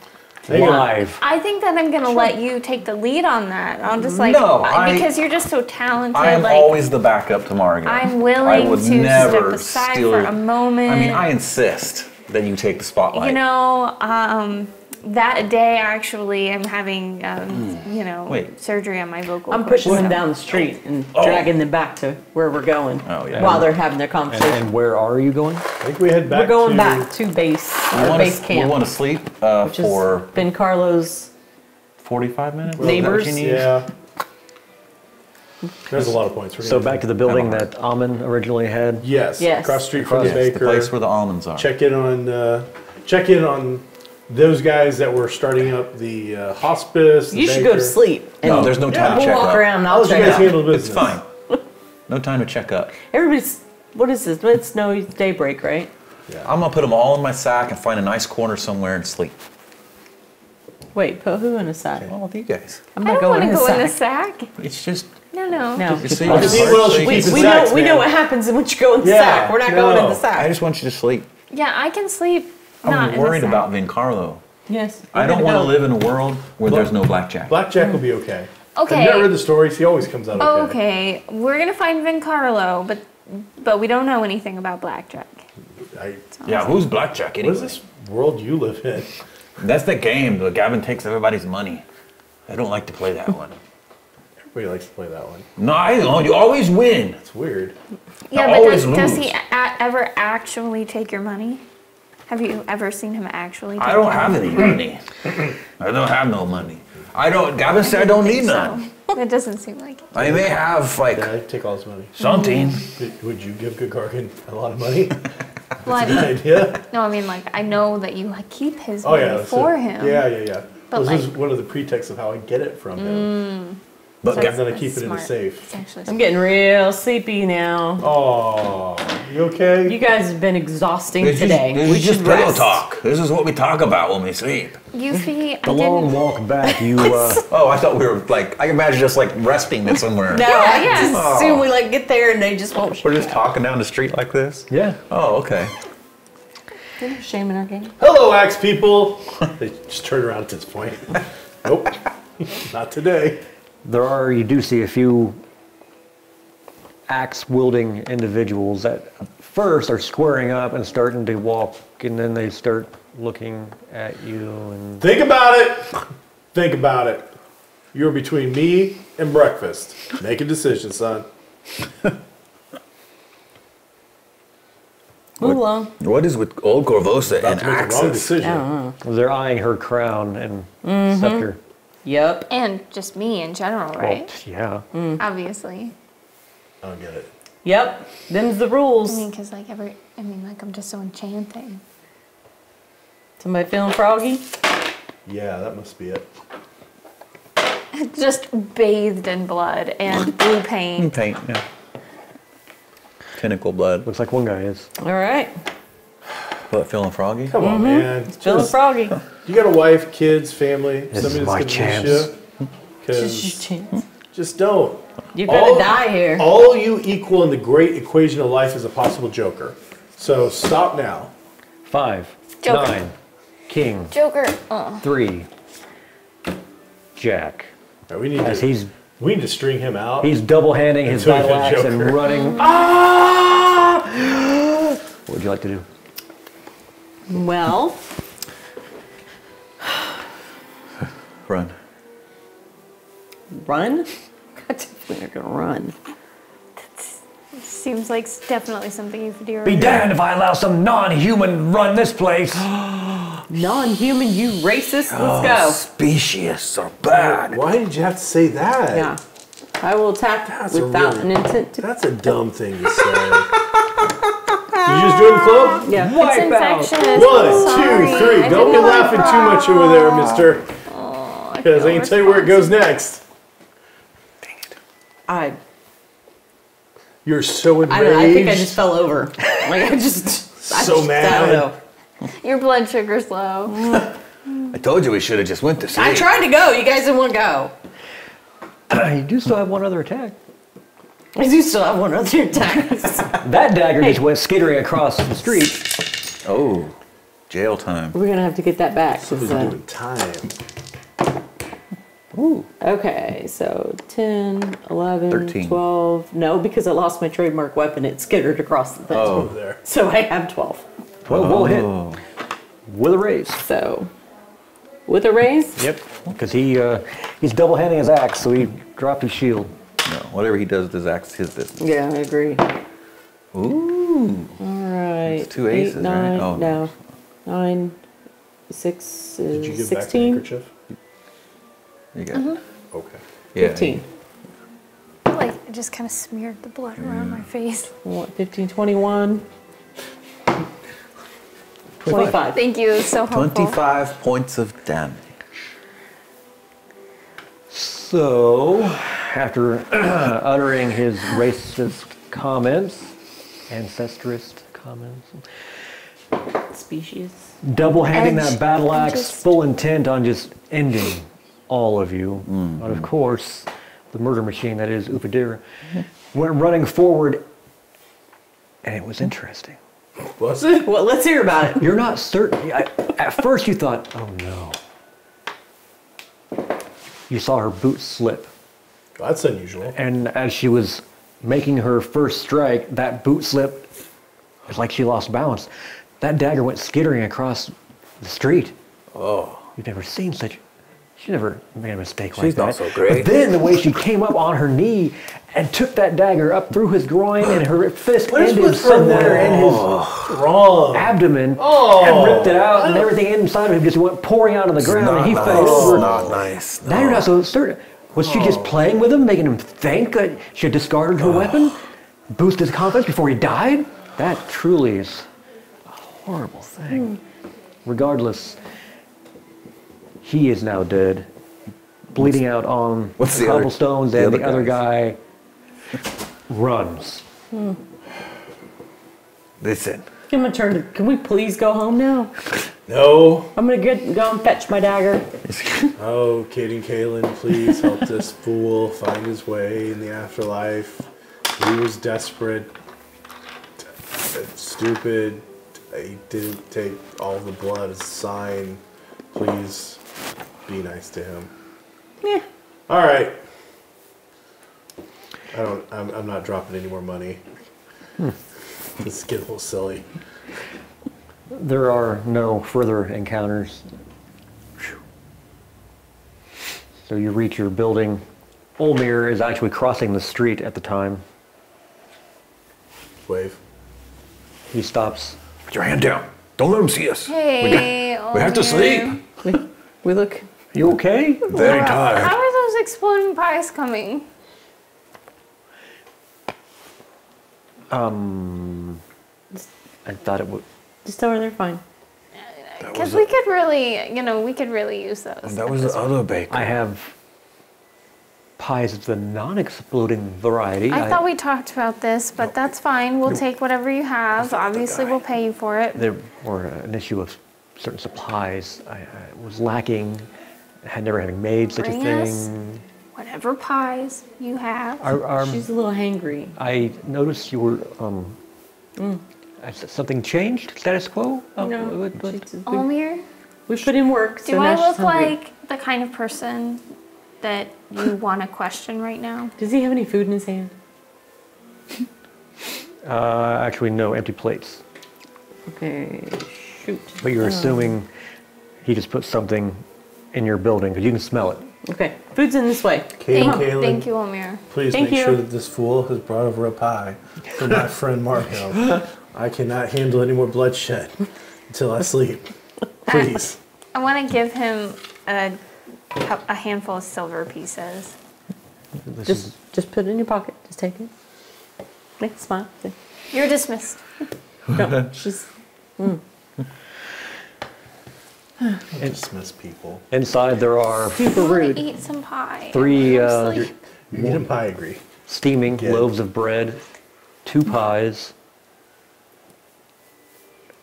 Hang on. live. I think that I'm gonna let you take the lead on that. I'm just like No, I- I- because you're just so talented. I am like always the backup to Margaret. I'm I willing would to step aside steal- for a moment. I mean, I insist that you take the spotlight. you know, um, that day I actually, I'm having um, you know Hmm. Wait. surgery on my vocal. I'm pushing them so- down the street and Oh. dragging them back to where we're going. Oh, yeah. While they're having their conversation. and where are you going? I think we head back we're going to, back to base, we our wanna- base camp, We want to sleep uh, which is for Vencarlo's 45 minutes. Is that what Neighbors? Yeah. There's a lot of points. We're So back to the building that Amon originally had. Yes. Yes. Across the street from Yes, the the place where the almonds are. check in on uh, check in on those guys that were starting up the uh, hospice. the You should go to sleep. And No, there's no time to we'll check walk up. around and I'll I'll let you guys out. handle business. It's fine. No time to check up. Everybody's, what is this? It's no daybreak, right? Yeah. I'm gonna put them all in my sack and find a nice corner somewhere and sleep. Wait, put who in a sack? Well, with you guys. I'm I not don't want going to in go a in the sack. sack. It's just No, no. No. you see, I'll it's see hard what else so you can keep in We sacks, know, we man. know what happens once you go in the Yeah, sack. We're not going in no. the sack. I just want you to sleep. Yeah, I can sleep. not I'm in the worried about Vencarlo. yes. I don't want to live in a world where there's no blackjack. Blackjack will hmm. be okay. Okay. I've you not read the stories? He always comes out okay. Okay, we're gonna find Vencarlo, but but we don't know anything about blackjack. I, Yeah, who's blackjack what anyway? is this world you live in? That's the game. The Gabbin takes everybody's money. I don't like to play that one. Everybody likes to play that one. No, I don't. You always win. It's weird. Yeah, I but does, does he a- ever actually take your money? Have you ever seen him actually? Take I don't have money? any money. I don't have no money. I don't. Gabbin said I don't need none. So, it doesn't seem like it. I may have like Yeah, I take all his money. something. Would- Would you give Gagarkin a lot of money? Well, I Good mean, idea. no, I mean like I know that you like, keep his Oh money yeah, for it. him. Yeah, yeah, yeah. But this is like- Mm. one of the pretexts of how I get it from him. But So I'm gonna That's keep it in a smart. safe. I'm getting real sleepy now. Oh, you okay? You guys have been exhausting this is, today. this we just should pillow talk. This is what we talk about when we sleep. Yuffie, I The long didn't. walk back, you uh, Oh, I thought we were like. I can imagine just like resting it somewhere. No, I yeah. just Oh. assume we like get there and they just won't. We're just talking down the street like this. yeah. Oh, okay. They're shaming our game. Hello, axe people. they just turn around at this point. nope, not today. There are, you do see a few axe wielding individuals that first are squaring up and starting to walk, and then they start looking at you and Think about it. Think about it. You're between me and breakfast. Make a decision, son. Move along. What is with old Korvosa About and to make a wrong axes? I decision. don't know. they're eyeing her crown and Mm-hmm. scepter. Yep. And just me in general, right? Well, yeah. Mm. Obviously. I don't get it. Yep. Them's the rules. I rules. mean, because like every, I mean, like I'm just so enchanting. Somebody feeling froggy? Yeah, that must be it. Just bathed in blood and blue paint. Paint, yeah. Tentacle blood. Looks like one guy is. All right. What, feeling froggy? Come on, man. Feeling Just- froggy. You got a wife, kids, family, This somebody is my gonna chance. miss you. Just your 'Cause chance. just don't. You're gonna All- die here. All you equal in the great equation of life is a possible joker. So stop now. Five, Joker. nine, king, Joker. Oh. three, jack. All right, we need As to. he's we need to string him out. he's double handing his Until battle axe and running. Ah! What would you like to do? Well, Run. run? I definitely not gonna run. That seems like definitely something you could do. Be damned if I allow some non-human run this place. Non-human, you racist. Oh, Let's go. Oh, Species are bad. Why did you have to say that? Yeah. I will attack That's a without really- an intent to. That's a dumb thing to say. you just doing the club? Yeah. It's Wipe out. infectious. One, I'm two, sorry. three. I Don't be laughing too much over there, mister. I Because I feel can tell you where it goes next. Dang it. I. You're so enraged. I don't know. I think I just fell over. Like I just. I So just, I don't know. Your blood sugar's low. I told you we should have just went to sleep. I tried to go. You guys didn't want to go. you do still have one other attack. I do still have one other attack. That dagger just went skittering across the street. Oh. Jail time. We're gonna have to get that back. Somebody's uh, doing time. Ooh. Okay, so 10, 11, 13. 12. No, because I lost my trademark weapon. It skittered across the thing. Oh. There. So I have 12. 12 will hit Oh. with a raise. So with a raise, Yep. Because he uh, he's double handing his axe, so he dropped his shield. No, whatever he does with his axe, his business. yeah, I agree. Ooh. All right. It's two eight, aces, right? nine, Oh. no. Nine, six, uh, Did you give back the 16, handkerchief? You got mm-hmm. Okay. yeah, 15. Like, it just kind of smeared the blood around my face. What, 15, 21, 25. Thank you, it so helpful. 25 points of damage. So, after uttering his racist comments, ancestrist comments, Species. double handing Edge- that battle axe, full intent on just ending all of you. Mm-hmm. But of course, the murder machine that is Upadira went running forward, and it was interesting. Was it? Well, let's hear about it. You're not certain. I, at first, you thought, "Oh no." You saw her boot slip, That's unusual. and as she was making her first strike, that boot slip. It's like she lost balance. That dagger went skittering across the street. Oh. You've never seen such. She never made a mistake like She's that. not so great. But then the way she came up on her knee and took that dagger up through his groin and her fist What is ended somewhere in his Wrong. abdomen Oh. and ripped it out, and oh. everything inside of him just went pouring out on the ground, and he fell over. Not nice. Now you're not so certain. Was she just oh. playing with him, making him think that she had discarded her weapon, boost his confidence before he died? That truly is a horrible thing. Hmm. Regardless, he is now dead, bleeding out on what's the the other- cobblestones, the and other the other guy runs. Listen. Give him a turn. To, can we please go home now? No. I'm gonna get go and fetch my dagger. Oh, Cayden Cailean, please help this fool find his way in the afterlife. He was desperate, stupid. He didn't take all the blood as a sign. Please be nice to him. Yeah. All right. I don't. I'm, I'm not dropping any more money. Hmm. This is getting a little silly. There are no further encounters. So you reach your building. Olmir is actually crossing the street at the time. Wave. He stops. Put your hand down. Don't let him see us. Hey, We have to sleep. We look. You okay? Very tired. How are those exploding pies coming? Um, I thought it would. Just tell her they're fine. Because we could really, you know, we could really use those. That was the other baker. I have pies of the non-exploding variety. I thought we talked about this, but that's fine. We'll take whatever you have. Obviously, we'll pay you for it. there were an issue of certain supplies. I, I was lacking. Had never having made such Bring a us thing. Whatever pies you have. Our, our, She's a little hangry. I noticed you were. Um, has something changed? Status quo? Oh, No, what- what- she's- we, Olmir, we put in work. So do now I look like the kind of person that you want to question right now? Does he have any food in his hand? Uh, actually, no, empty plates. Okay, shoot. But you're um, assuming he just put something in your building because you can smell it. Okay, food's in this way. Kate Thank, Cailean, thank you, Olmir. please Thank make you. sure that this fool has brought over a pie for my friend Mario. I cannot handle any more bloodshed until I sleep. Please. I want to give him a, a handful of silver pieces. This Just, is, just put it in your pocket. Just take it. Make a smile. You're dismissed. No, she's. Mm. Dismiss people. inside there are Super I want rude. eat some pie. three uh. You need a pie agree. steaming Good. loaves of bread, two pies,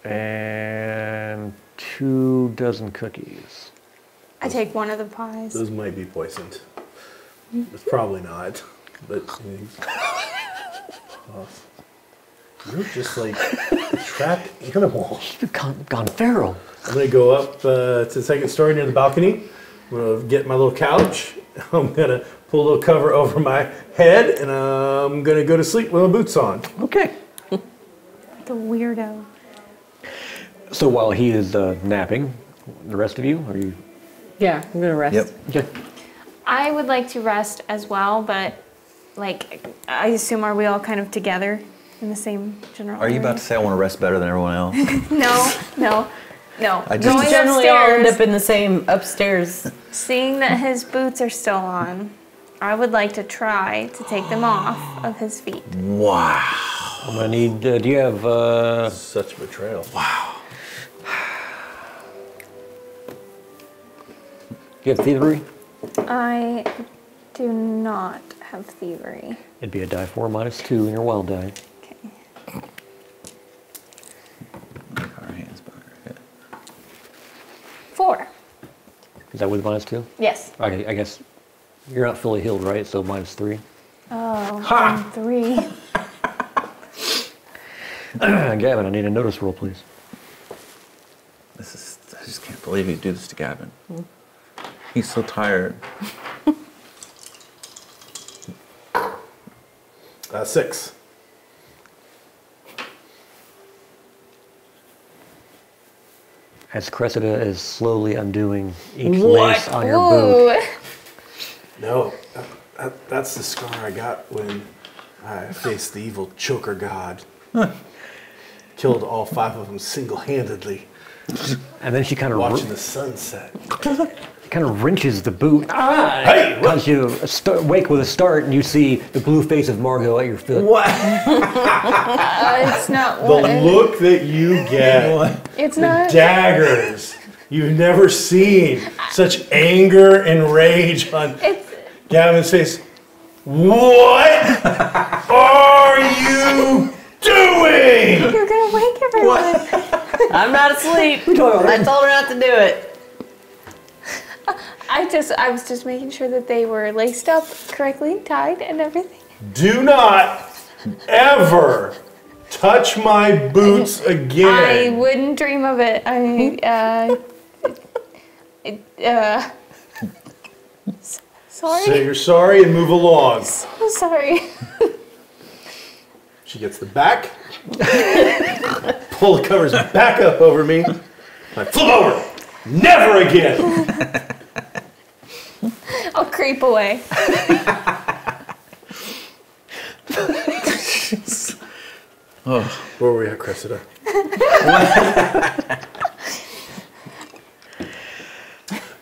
and two dozen cookies. I take one of the pies. Those might be poisoned. It's probably not, but you're just like trapped animal. You've gone, gone feral. I'm gonna go up uh, to the second story near the balcony. I'm gonna get my little couch. I'm gonna pull a little cover over my head, and I'm gonna go to sleep with my boots on. Okay. The weirdo. So while he is uh, napping, the rest of you, are you? Yeah, I'm gonna rest. Yep. Okay. I would like to rest as well, but like, I assume are we all kind of together in the same general? Are you about to say I want to rest better than everyone else? No, no, no. I just- Going Generally, all end up in the same upstairs. seeing that his boots are still on, I would like to try to take them off of his feet. wow. I'm gonna need. Uh, do you have? Uh, Such betrayal. do you have thievery? I do not have thievery. It'd be a die four minus two in your wild die. Okay. Our hands better. Yeah. Four. Is that with minus two? Yes. Okay, I guess you're not fully healed, right? So minus three. Oh, and three. Gabbin, I need a notice roll, please. This is. I just can't believe you do this to Gabbin. He's so tired. Uh, six. As Cressida is slowly undoing each What? lace on your boot. No, that, that, that's the scar I got when I faced the evil choker god. Killed all five of them single-handedly, And then she kind of watching the sunset. kind of wrenches the boot, Hey, what? cause you st- wake with a start, and you see the blue face of Margot at your foot. What? Uh, it's not The what. look that you get, It's the not. daggers. You've never seen such anger and rage on It's. Gabbin's face. What are you doing? You're gonna wake everyone. I'm not asleep. I told her not to do it. I just, I was just making sure that they were laced up correctly, tied, and everything. Do not ever touch my boots again. I wouldn't dream of it. I, uh, it, uh, sorry. Say you're sorry and move along. I'm sorry. She gets the back, pull the covers back up over me. I flip over. Never again. I'll creep away. oh. Where were we at, Cressida?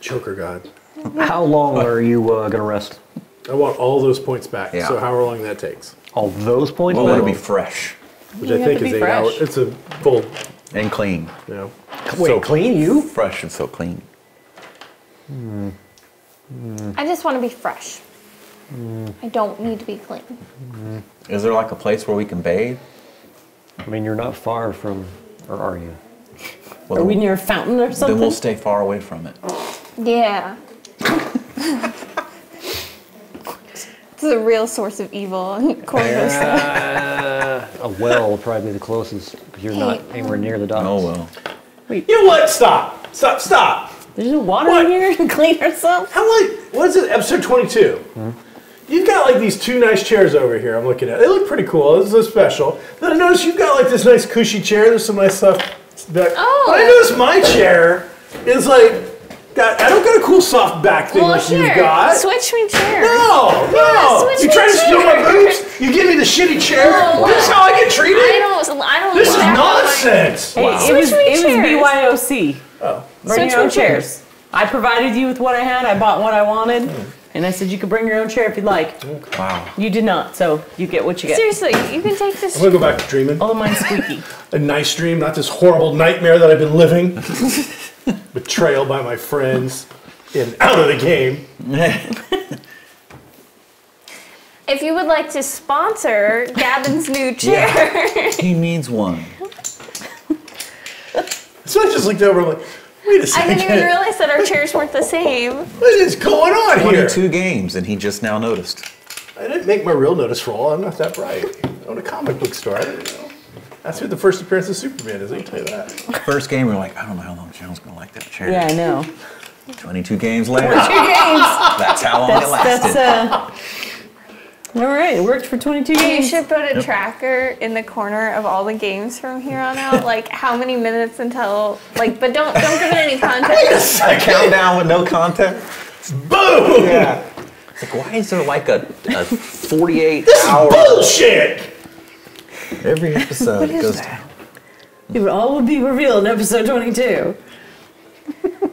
Choker God. How long are you uh, gonna rest? I want all those points back. Yeah. So however long that takes, All those points? I want to be fresh which You I think is eight fresh. hours. It's a full, and clean. you know. Wait, so- clean you? Fresh and so clean. I just want to be fresh. I don't need to be clean. Is there like a place where we can bathe? I mean, you're not far from, or are you? Well, Are we near a fountain or something? Then something? we'll stay far away from it. Yeah. it's a real source of evil Corvus. Uh, a well will probably be the closest you're not Hey, anywhere near the docks. Oh well. Wait. You know what? Stop. Stop. Stop. There's no water What? in here to clean ourselves. How like what is it? Episode twenty-two. Hmm? You've got like these two nice chairs over here. I'm looking at. They look pretty cool. This is special. Then I notice you've got like this nice cushy chair. There's some nice stuff. Back. Oh. But I notice my chair is like got. I don't got a cool soft back thing well, like sure. you've got. Switch me chair. No, no. switch you me try to steal my chair. boobs. You give me the shitty chair. No. This is how I get treated. I don't. I don't. This is exactly like- nonsense. Hey, it Switch was me it chairs. was BYOC. Oh. Bring Switch your own me chairs. I provided you with what I had. I bought what I wanted, hmm. and I said you could bring your own chair if you'd like. Wow. You did not, so you get what you get. Seriously, you can take this. I'm gonna go back to dreaming. Although mine's squeaky. a nice dream, not this horrible nightmare that I've been living. Betrayal by my friends and out of the game. If you would like to sponsor Gabbin's new chair, he needs one. So I just looked over. I'm like, wait a I second. didn't even realize that our chairs weren't the same. what is going on here? 22 games, and he just now noticed. I didn't make my real notice roll. I'm not that bright. I own a comic book store. I didn't know. That's who the first appearance of Superman is. I can tell you that. First game, we are like, I don't know how long Sean's gonna like that chair. Yeah, I know. 22 games later. Two games. That's how long That's it lasted. that's uh. All right, it worked for 22 You should put a tracker in the corner of all the games from here on out, like how many minutes until like, but don't don't give it any context. a countdown with no context. Boom! Yeah. It's like, why is there like a, a 48 This is hour bullshit! every episode? It goes down It all will be revealed in episode 22.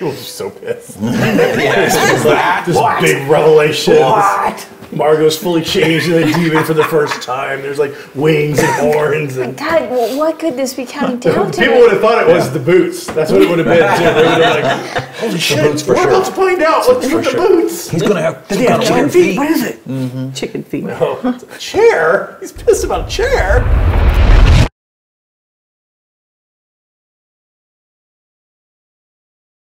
People are so pissed. yeah, This big revelation. What? Margot's fully changed into a demon for the first time. There's like wings and horns and. God, well, what could this be counting down to? People would have thought it was the boots. That's what it would have been too. They would have like, holy shit, boots for we're sure. about to find out what's with the sure. boots. He's gonna have some Did he have kind of chicken weird feet? What is it? Mm-hmm. Chicken feet. Oh, it's a chair? He's pissed about a chair?